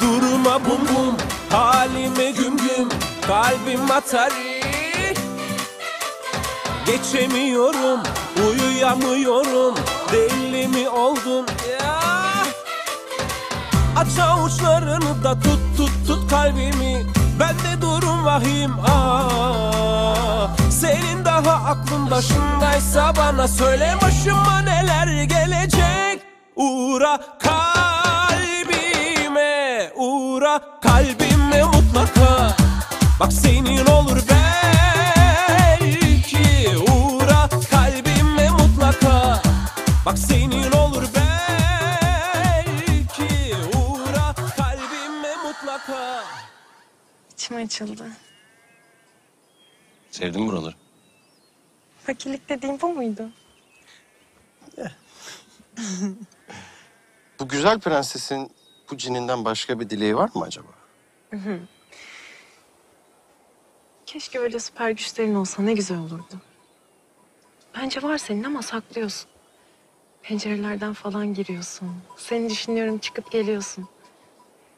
Duruma bum bum Halime güm güm Kalbim atar. Geçemiyorum Uyuyamıyorum Deli mi oldun? Ya! Aç avuçlarını da tut tut tut kalbimi. Bende durum vahim ah. Senin daha aklın başındaysa bana söyle başıma neler gelecek? Uğra mutlaka Bak senin olur belki Uğra kalbime mutlaka Bak senin olur belki Uğra kalbime mutlaka İçim açıldı. Sevdin buraları? Fakirlik dediğim bu muydu? Bu güzel prensesin bu cininden başka bir dileği var mı acaba? Hı hı. Keşke öyle süper güçlerin olsa ne güzel olurdu. Bence var senin ama saklıyorsun. Pencerelerden falan giriyorsun. Seni düşünüyorum çıkıp geliyorsun.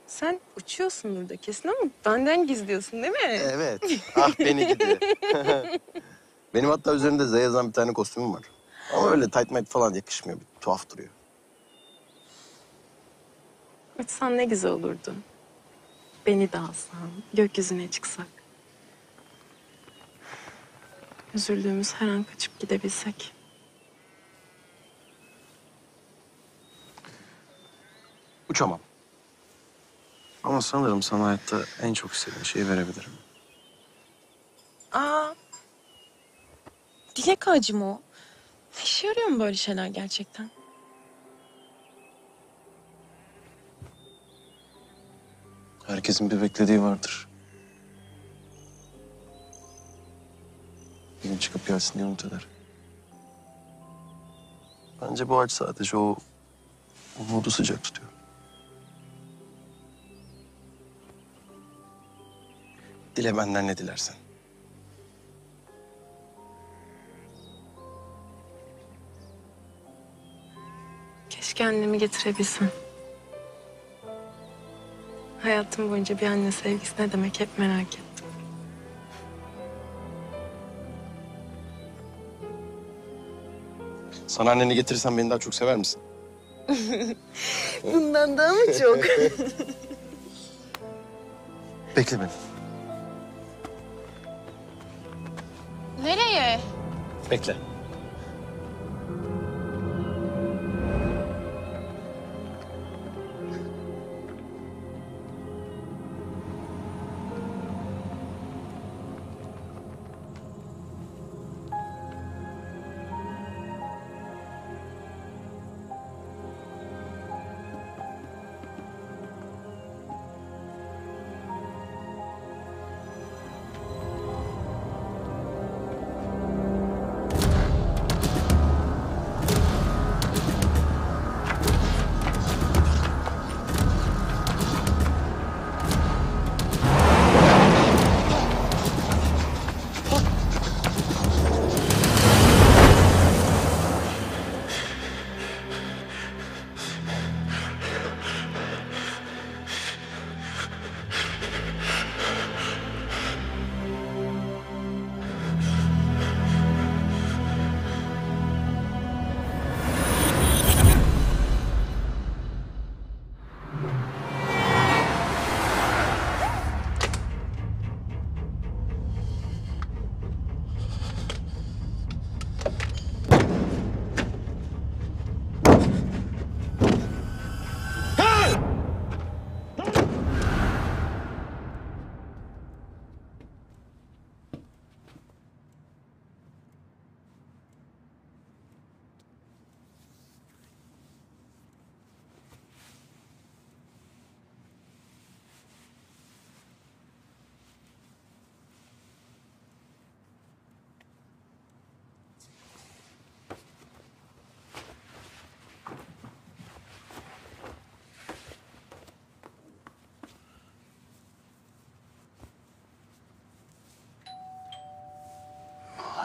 Sen uçuyorsun burada kesin ama benden gizliyorsun değil mi? Evet. Ah beni gidi. Benim hatta üzerinde Z yazan bir tane kostümüm var. Ama öyle tight might falan yakışmıyor. Bir tuhaf duruyor. Uçsan ne güzel olurdu. Beni de alsan, gökyüzüne çıksak. Üzüldüğümüz her an kaçıp gidebilsek. Uçamam. Ama sanırım sana hayatta en çok istediğin şeyi verebilirim. Aa. Dilek ağacı mı o? İşe yarıyor mu böyle şeyler gerçekten? Herkesin bir beklediği vardır. Bir gün çıkıp gelsin diye eder. Bence bu ağaç sadece o umudu sıcak tutuyor. Dile benden ne dilersen. Keşke annemi getirebilsem. Hayatım boyunca bir anne sevgisi ne demek hep merak ettim. Sana anneni getirirsen beni daha çok sever misin? Bundan daha mı çok? Bekle beni. Nereye? Bekle.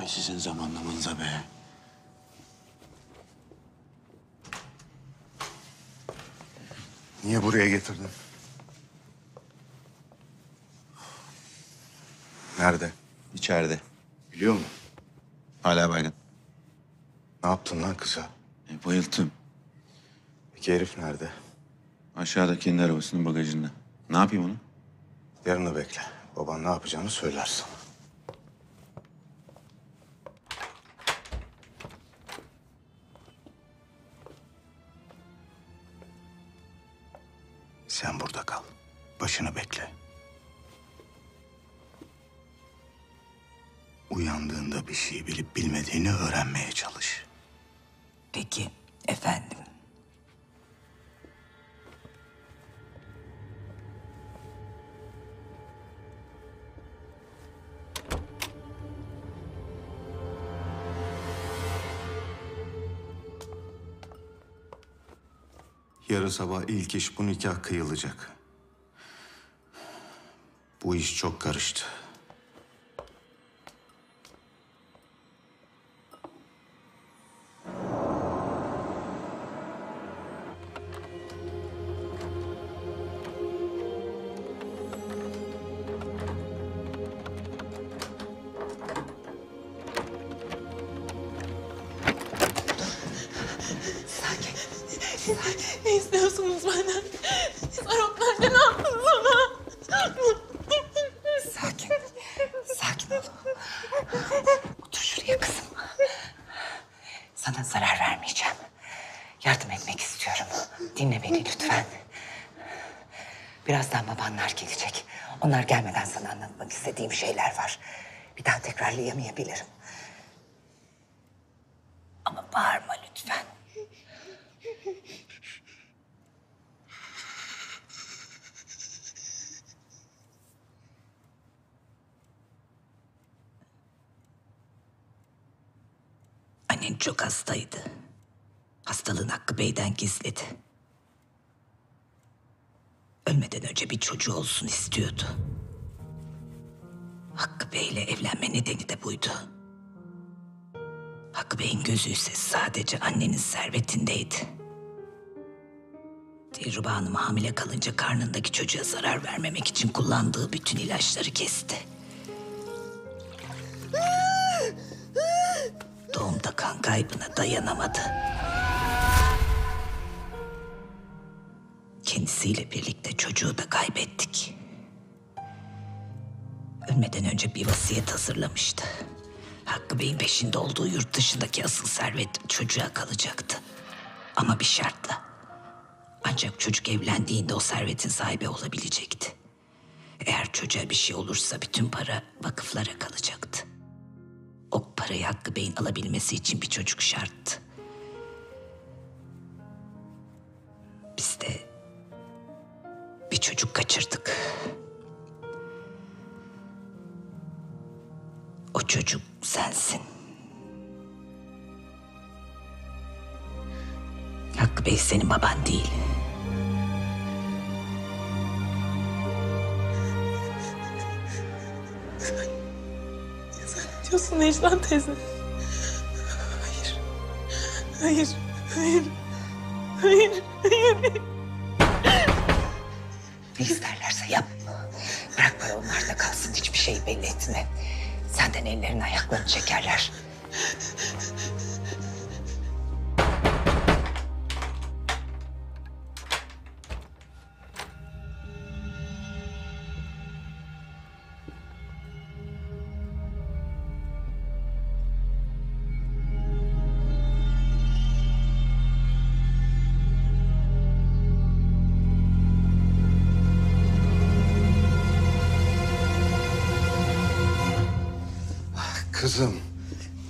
Hay sizin zamanlamanıza be. Niye buraya getirdin? Nerede? İçeride. Biliyor mu? Hala baygın. Ne yaptın lan kıza? E, bayılttım. Peki herif nerede? Aşağıda kendi arabasının bagajında. Ne yapayım onu? Yarını bekle. Baban ne yapacağını söyler sana. Yarın sabah ilk iş bu nikah kıyılacak. Bu iş çok karıştı. Gizledi. Ölmeden önce bir çocuğu olsun istiyordu. Hakkı Bey'le evlenme nedeni de buydu. Hakkı Bey'in gözü ise sadece annenin servetindeydi. Dilruba Hanım hamile kalınca karnındaki çocuğa zarar vermemek için kullandığı bütün ilaçları kesti. Doğumda kan kaybına dayanamadı. Kendisiyle birlikte çocuğu da kaybettik. Ölmeden önce bir vasiyet hazırlamıştı. Hakkı Bey'in peşinde olduğu yurt dışındaki asıl servet çocuğa kalacaktı. Ama bir şartla. Ancak çocuk evlendiğinde o servetin sahibi olabilecekti. Eğer çocuğa bir şey olursa bütün para vakıflara kalacaktı. O parayı Hakkı Bey'in alabilmesi için bir çocuk şarttı. Diyorsun Necla teyze? Hayır. Hayır. Hayır. Hayır. Hayır. Ne isterlerse yap. Bırak para onlarda kalsın hiçbir şeyi belli etme. Senden ellerini ayaklarını çekerler. Kızım.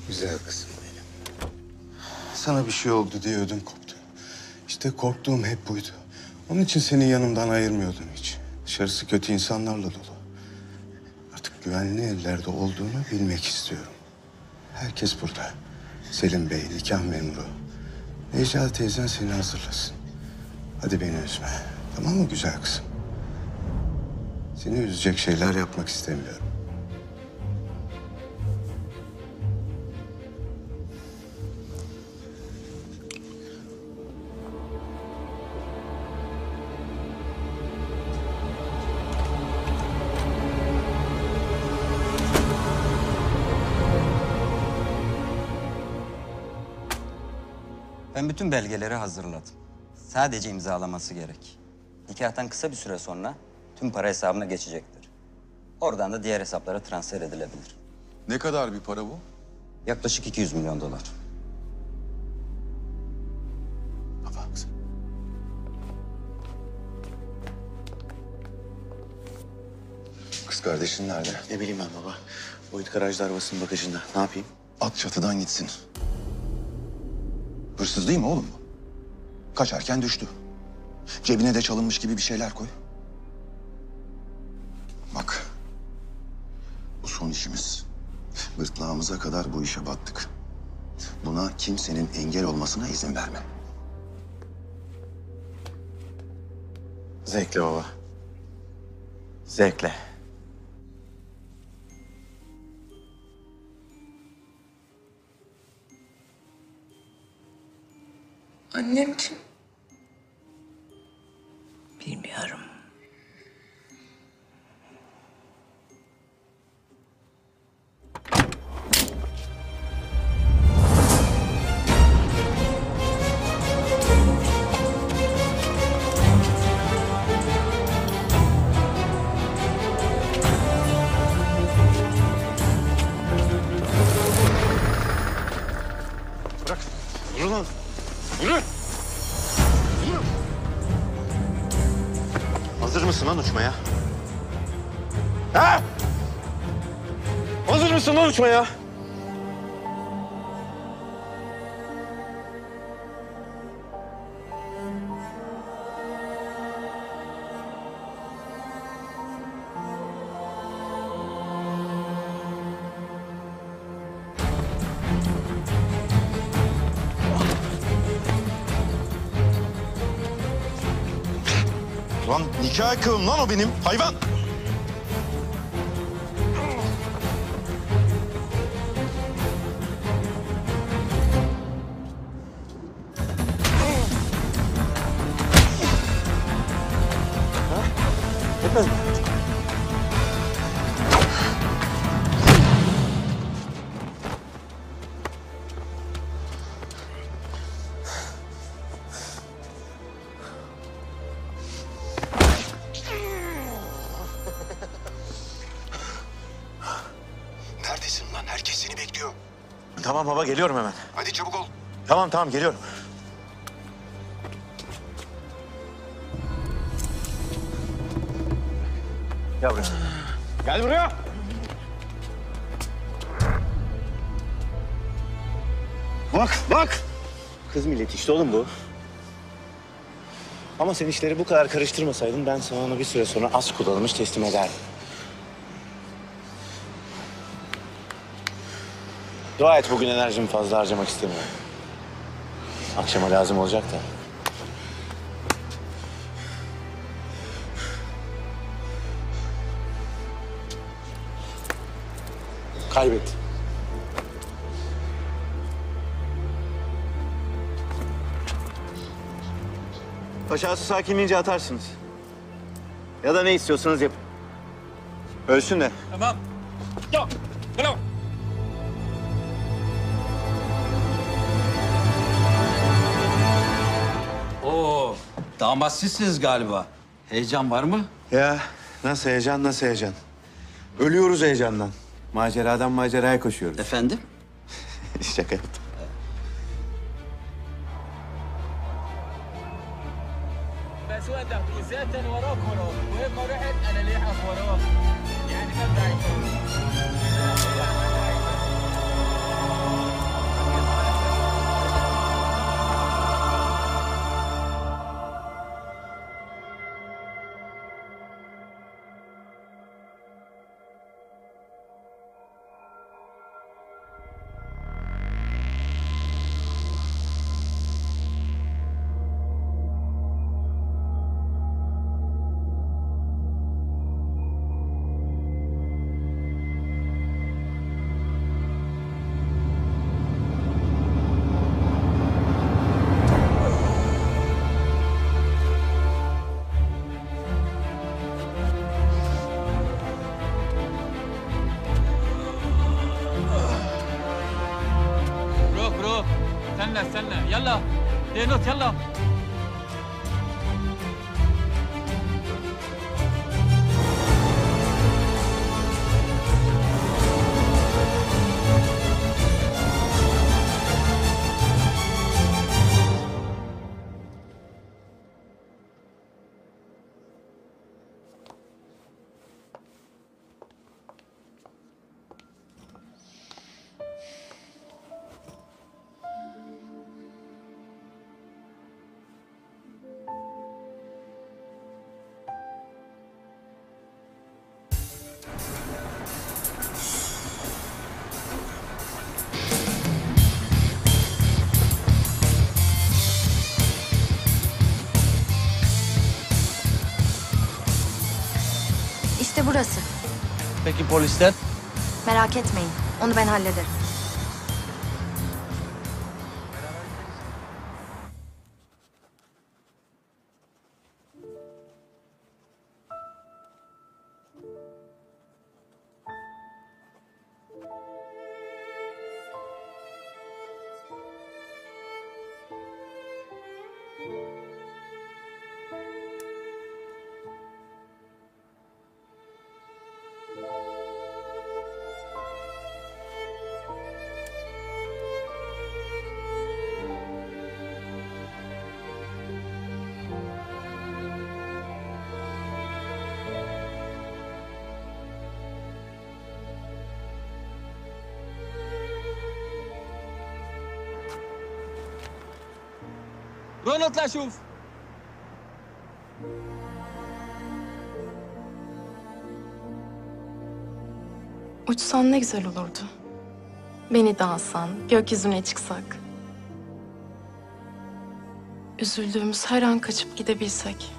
Güzel kızım benim. Sana bir şey oldu diye ödüm koptu. İşte korktuğum hep buydu. Onun için seni yanımdan ayırmıyordum hiç. Dışarısı kötü insanlarla dolu. Artık güvenli ellerde olduğunu bilmek istiyorum. Herkes burada. Selim Bey, nikah memuru. Necla teyzen seni hazırlasın. Hadi beni üzme. Tamam mı güzel kızım? Seni üzecek şeyler yapmak istemiyorum. Bütün belgeleri hazırladım. Sadece imzalaması gerek. Nikahtan kısa bir süre sonra tüm para hesabına geçecektir. Oradan da diğer hesaplara transfer edilebilir. Ne kadar bir para bu? Yaklaşık 200 milyon dolar. Kız kardeşin nerede? Ne bileyim ben baba. Boyut garajda arabasının bagajında. Ne yapayım? At çatıdan gitsin. Hırsız değil mi oğlum bu? Kaçarken düştü. Cebine de çalınmış gibi bir şeyler koy. Bak. Bu son işimiz. Gırtlağımıza kadar bu işe battık. Buna kimsenin engel olmasına izin verme. Zevkle baba. Zevkle. Annem kim? Bilmiyorum. Hazır mısın lan uçmaya? Ha? Hazır mısın lan uçmaya? Kığım lan o benim hayvan. Tamam baba geliyorum hemen. Hadi çabuk ol. Tamam tamam geliyorum. Gel buraya. Gel buraya. Bak bak. Kız milleti işte oğlum bu. Ama sen işleri bu kadar karıştırmasaydın ben sana onu bir süre sonra az kullanılmış teslim ederdim. Dua et bugün enerjimi fazla harcamak istemiyorum. Akşama lazım olacak da. Kaybet. Aşağısı sakinleyince atarsınız. Ya da ne istiyorsanız yapın. Ölsün de. Tamam. Yok. Bravo. Damat sizsiniz galiba. Heyecan var mı? Ya nasıl heyecan nasıl heyecan. Ölüyoruz heyecandan. Maceradan maceraya koşuyoruz. Efendim? Şaka yaptım. Burası. Peki polisler? Merak etmeyin. Onu ben hallederim. روح نطلع شوف Uçsan ne güzel olurdu. Beni de alsan, gökyüzüne çıksak. Üzüldüğümüz her an kaçıp gidebilsek.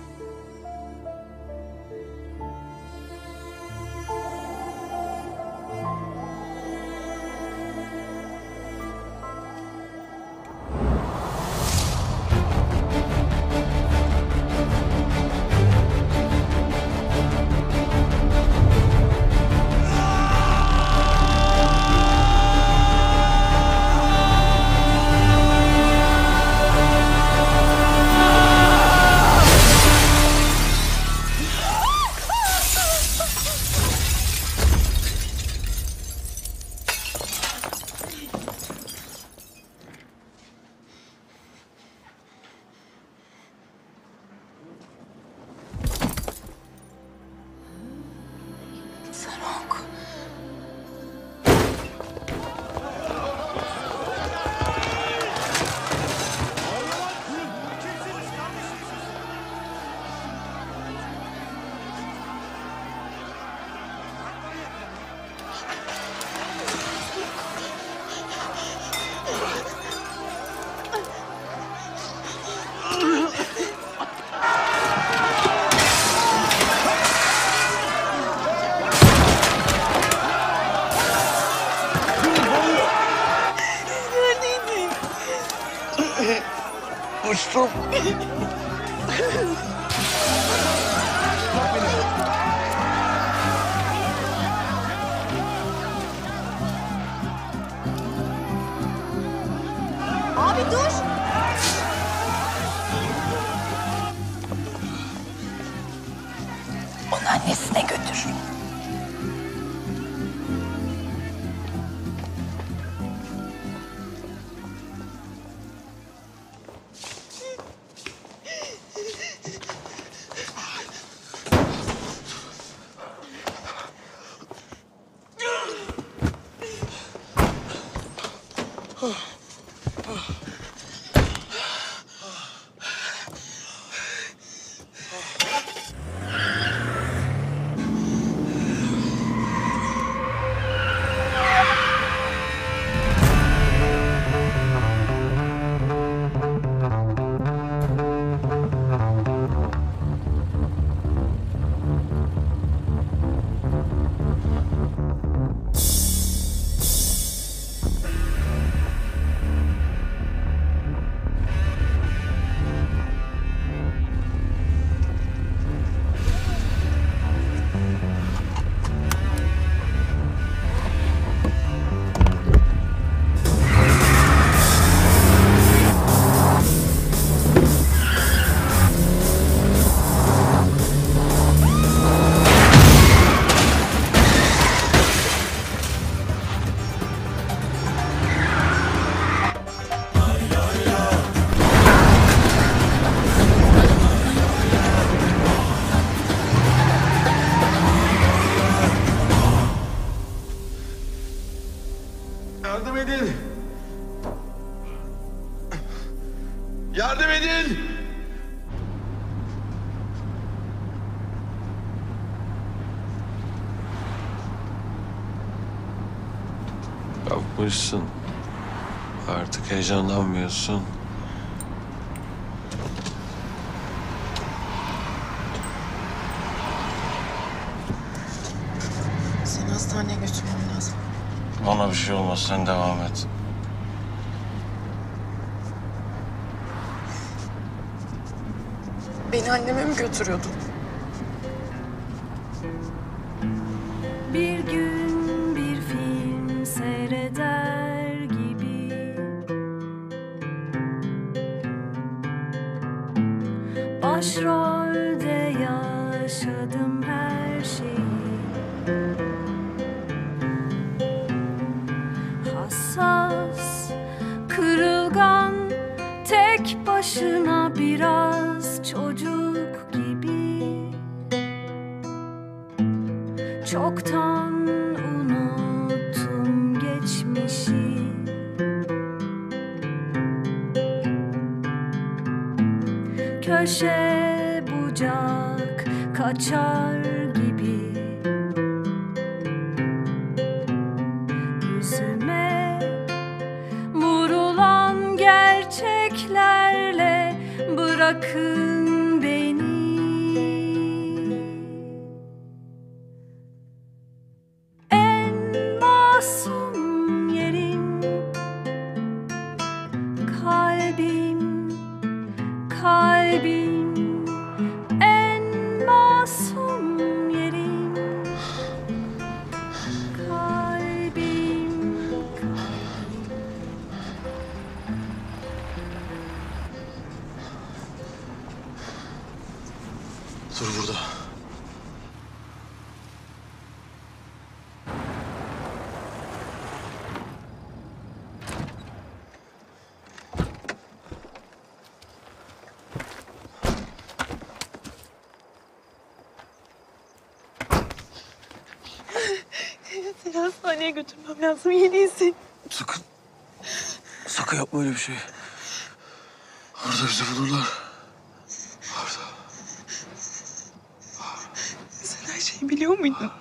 Oh. Oh. alışmışsın. Artık heyecanlanmıyorsun. Seni hastaneye götürmem lazım. Bana bir şey olmaz sen devam et. Beni anneme mi götürüyordun? Dur burada. Seni hastaneye götürmem lazım. İyi değilsin. Sakın. Sakın yapma öyle bir şey. Orada bizi bulurlar. Sen her şeyi biliyor muydun?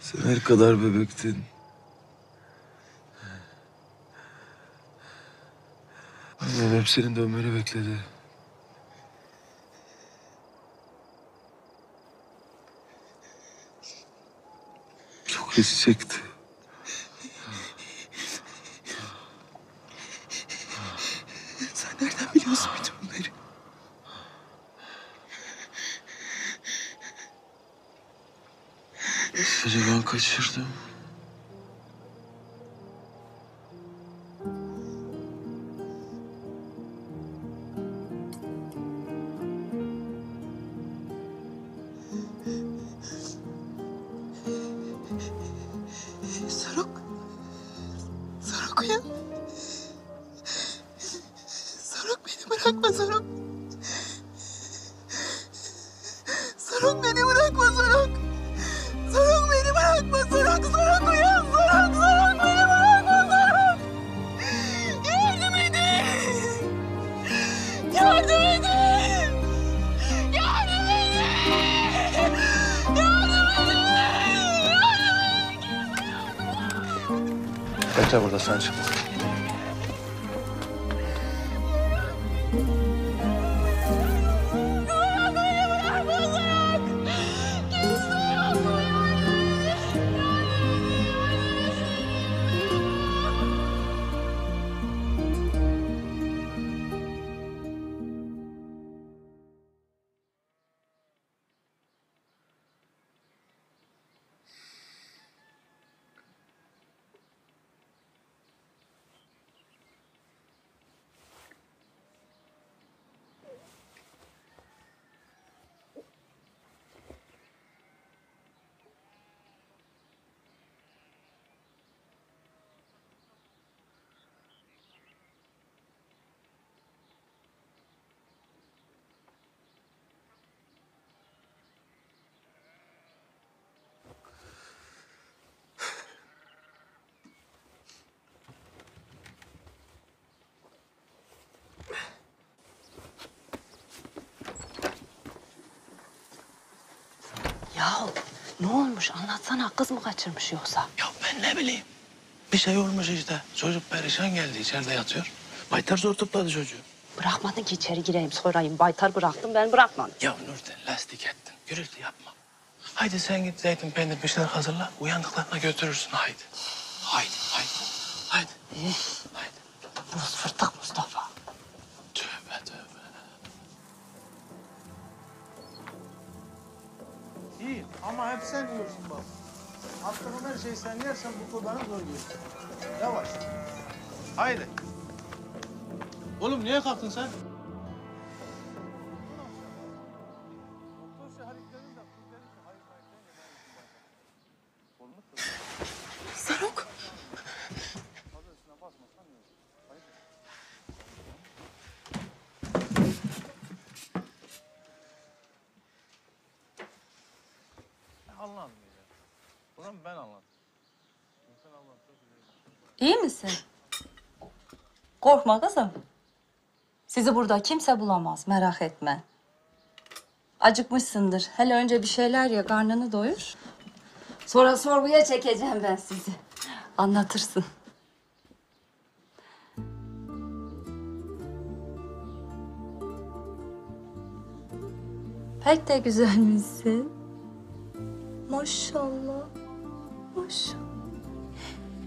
Sen her kadar bebektin. Annem hep senin dönmeni bekledi. Çok olmuş anlatsana kız mı kaçırmış yoksa? Ya ben ne bileyim. Bir şey olmuş işte. Çocuk perişan geldi içeride yatıyor. Baytar zor topladı çocuğu. Bırakmadın ki içeri gireyim sorayım. Baytar bıraktım ben bırakmadım. Ya Nurten lastik ettin. Gürültü yapma. Haydi sen git zeytin peynir bir şeyler hazırla. Uyandıklarına götürürsün haydi. Haydi haydi. Haydi. Rus fırtık Mustafa. İyi ama hep sen yiyorsun bak. Attığın her şeyi sen yersen bu kurbanı zor yiyorsun. Yavaş. Haydi. Oğlum niye kalktın sen? Korkma kızım. Sizi burada kimse bulamaz merak etme. Acıkmışsındır. Hele önce bir şeyler ye karnını doyur. Sonra sorguya çekeceğim ben sizi. Anlatırsın. Pek de güzelmişsin. Maşallah. Maşallah.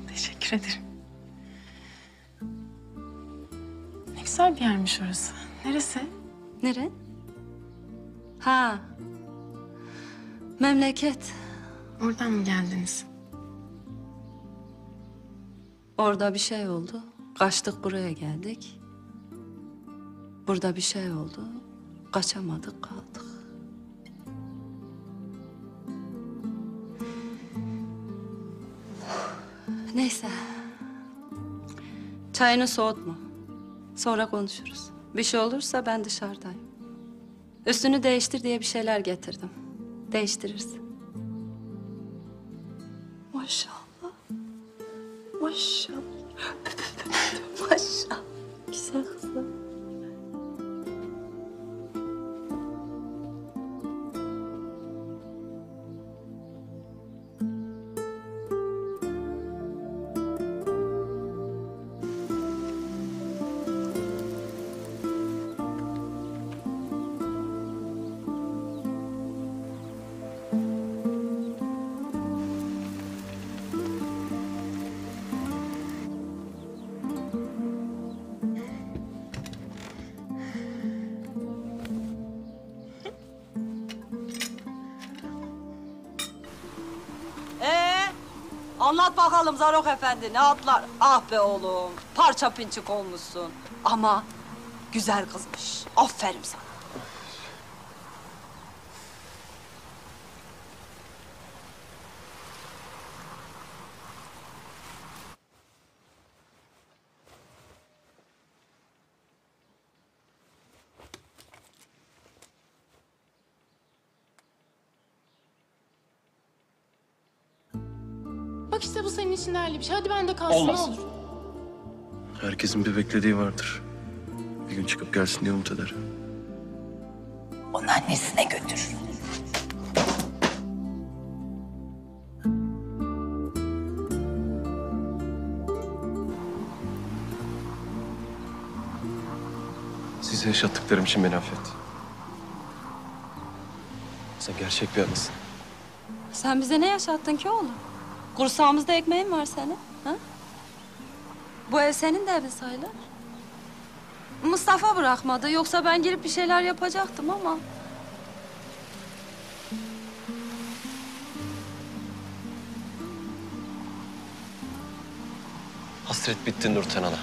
Teşekkür ederim. Güzel bir yermiş orası. Neresi? Nere? Ha. Memleket. Oradan mı geldiniz? Orada bir şey oldu. Kaçtık buraya geldik. Burada bir şey oldu. Kaçamadık kaldık. Neyse. Çayını soğutma. Sonra konuşuruz. Bir şey olursa ben dışarıdayım. Üstünü değiştir diye bir şeyler getirdim. Değiştirirsin. Maşallah. Maşallah. Maşallah. Güzel. Bakalım Zarok Efendi ne atlar? Ah be oğlum, parça pinçik olmuşsun. Ama güzel kızmış. Aferin sana. Bak işte bu senin için değerli bir şey. Hadi bende kalsın Olmaz. ne olur. Herkesin bir beklediği vardır. Bir gün çıkıp gelsin diye umut eder. Onu annesine götür. Size yaşattıklarım için beni affet. Sen gerçek bir anısın. Sen bize ne yaşattın ki oğlum? Kursağımızda ekmeğin var senin. Ha? Bu ev senin de evin sayılır. Mustafa bırakmadı. Yoksa ben girip bir şeyler yapacaktım ama. Hasret bitti Nurten Ana.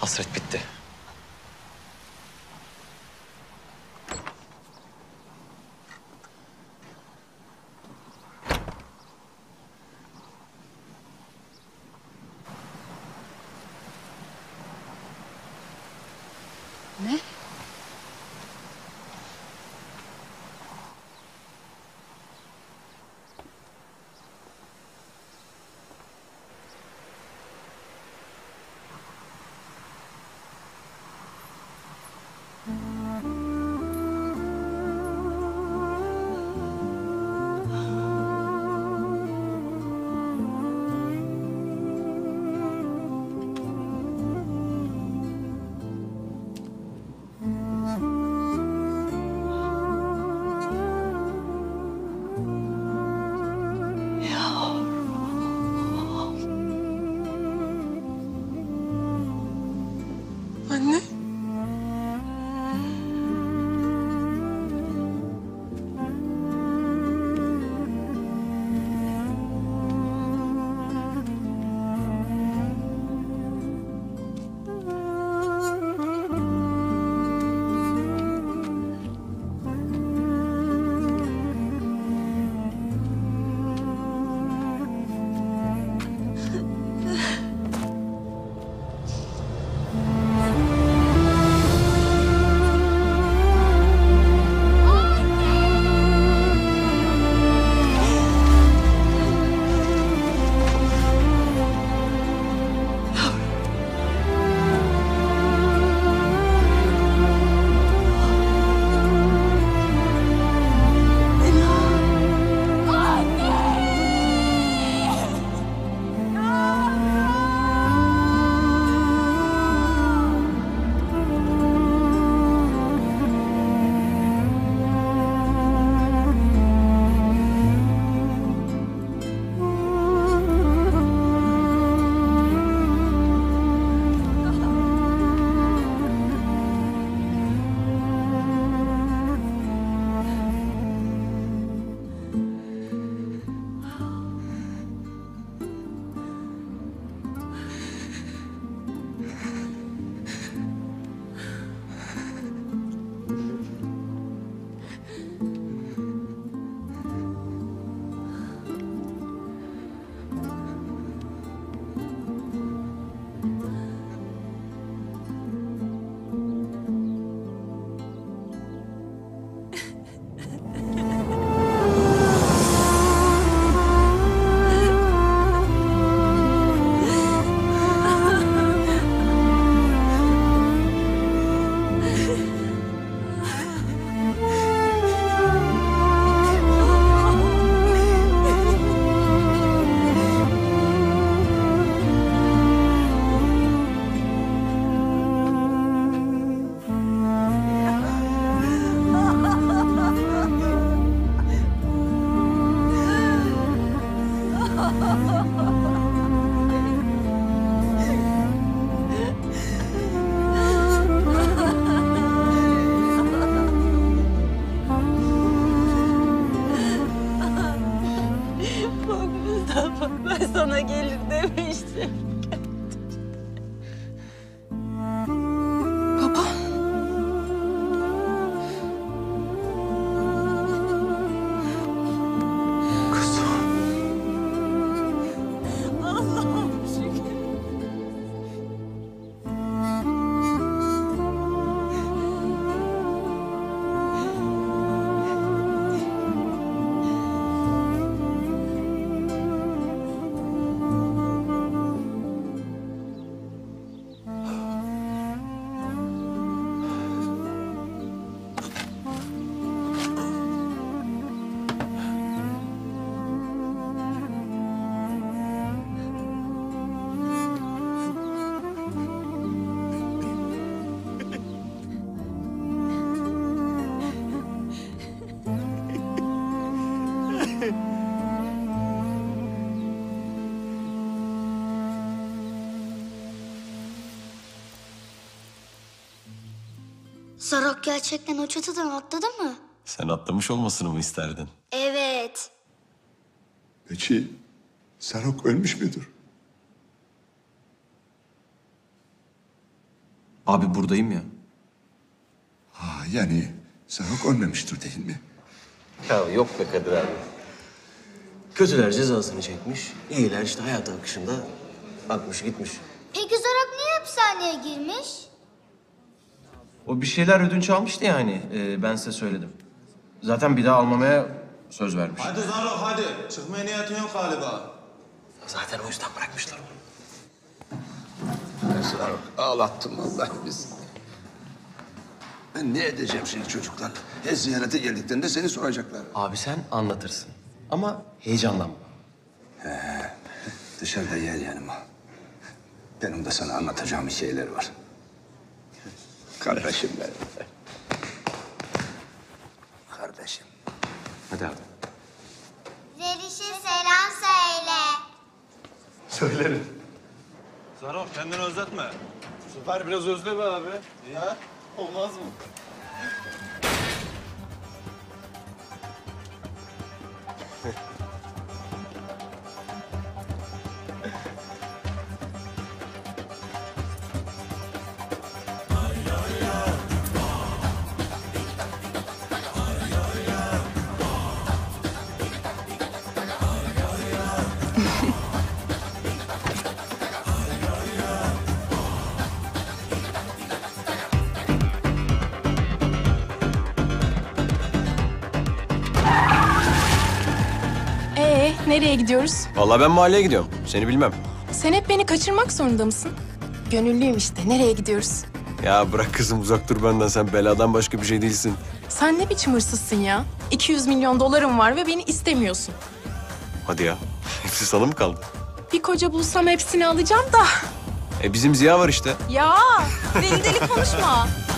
Hasret bitti. Gerçekten o çatıdan atladı mı? Sen atlamış olmasını mı isterdin? Evet. Peki Zarok ölmüş müdür? Abi buradayım ya. Ha, yani Zarok ölmemiştir değil mi? Ya yok be Kadir abi. Kötüler cezasını çekmiş, iyiler işte hayat akışında akmış gitmiş. Peki Zarok niye hapishaneye girmiş? O bir şeyler ödünç almıştı yani. Ee, ben size söyledim. Zaten bir daha almamaya söz vermiş. Hadi Zarok hadi. Çıkmaya niyetin yok galiba. Zaten o yüzden bırakmışlar onu. Zarok ağlattın vallahi bizi. Ben ne edeceğim şimdi çocuklarla? Her ziyarete geldiklerinde seni soracaklar. Abi sen anlatırsın. Ama heyecanlanma. Dışarıda yer yanıma. Benim de sana anlatacağım şeyler var. Kardeşim benim. Kardeşim. Hadi abi. Zeliş'e selam söyle. Söylerim. Zarok kendini özletme. Bu sefer biraz özle be abi. Ya olmaz mı? Nereye gidiyoruz? Vallahi ben mahalleye gidiyorum. Seni bilmem. Sen hep beni kaçırmak zorunda mısın? Gönüllüyüm işte. Nereye gidiyoruz? Ya bırak kızım uzak dur benden. Sen beladan başka bir şey değilsin. Sen ne biçim hırsızsın ya? 200 milyon dolarım var ve beni istemiyorsun. Hadi ya. Hepsi sana mı kaldı? Bir koca bulsam hepsini alacağım da. E bizim Ziya var işte. Ya deli deli konuşma.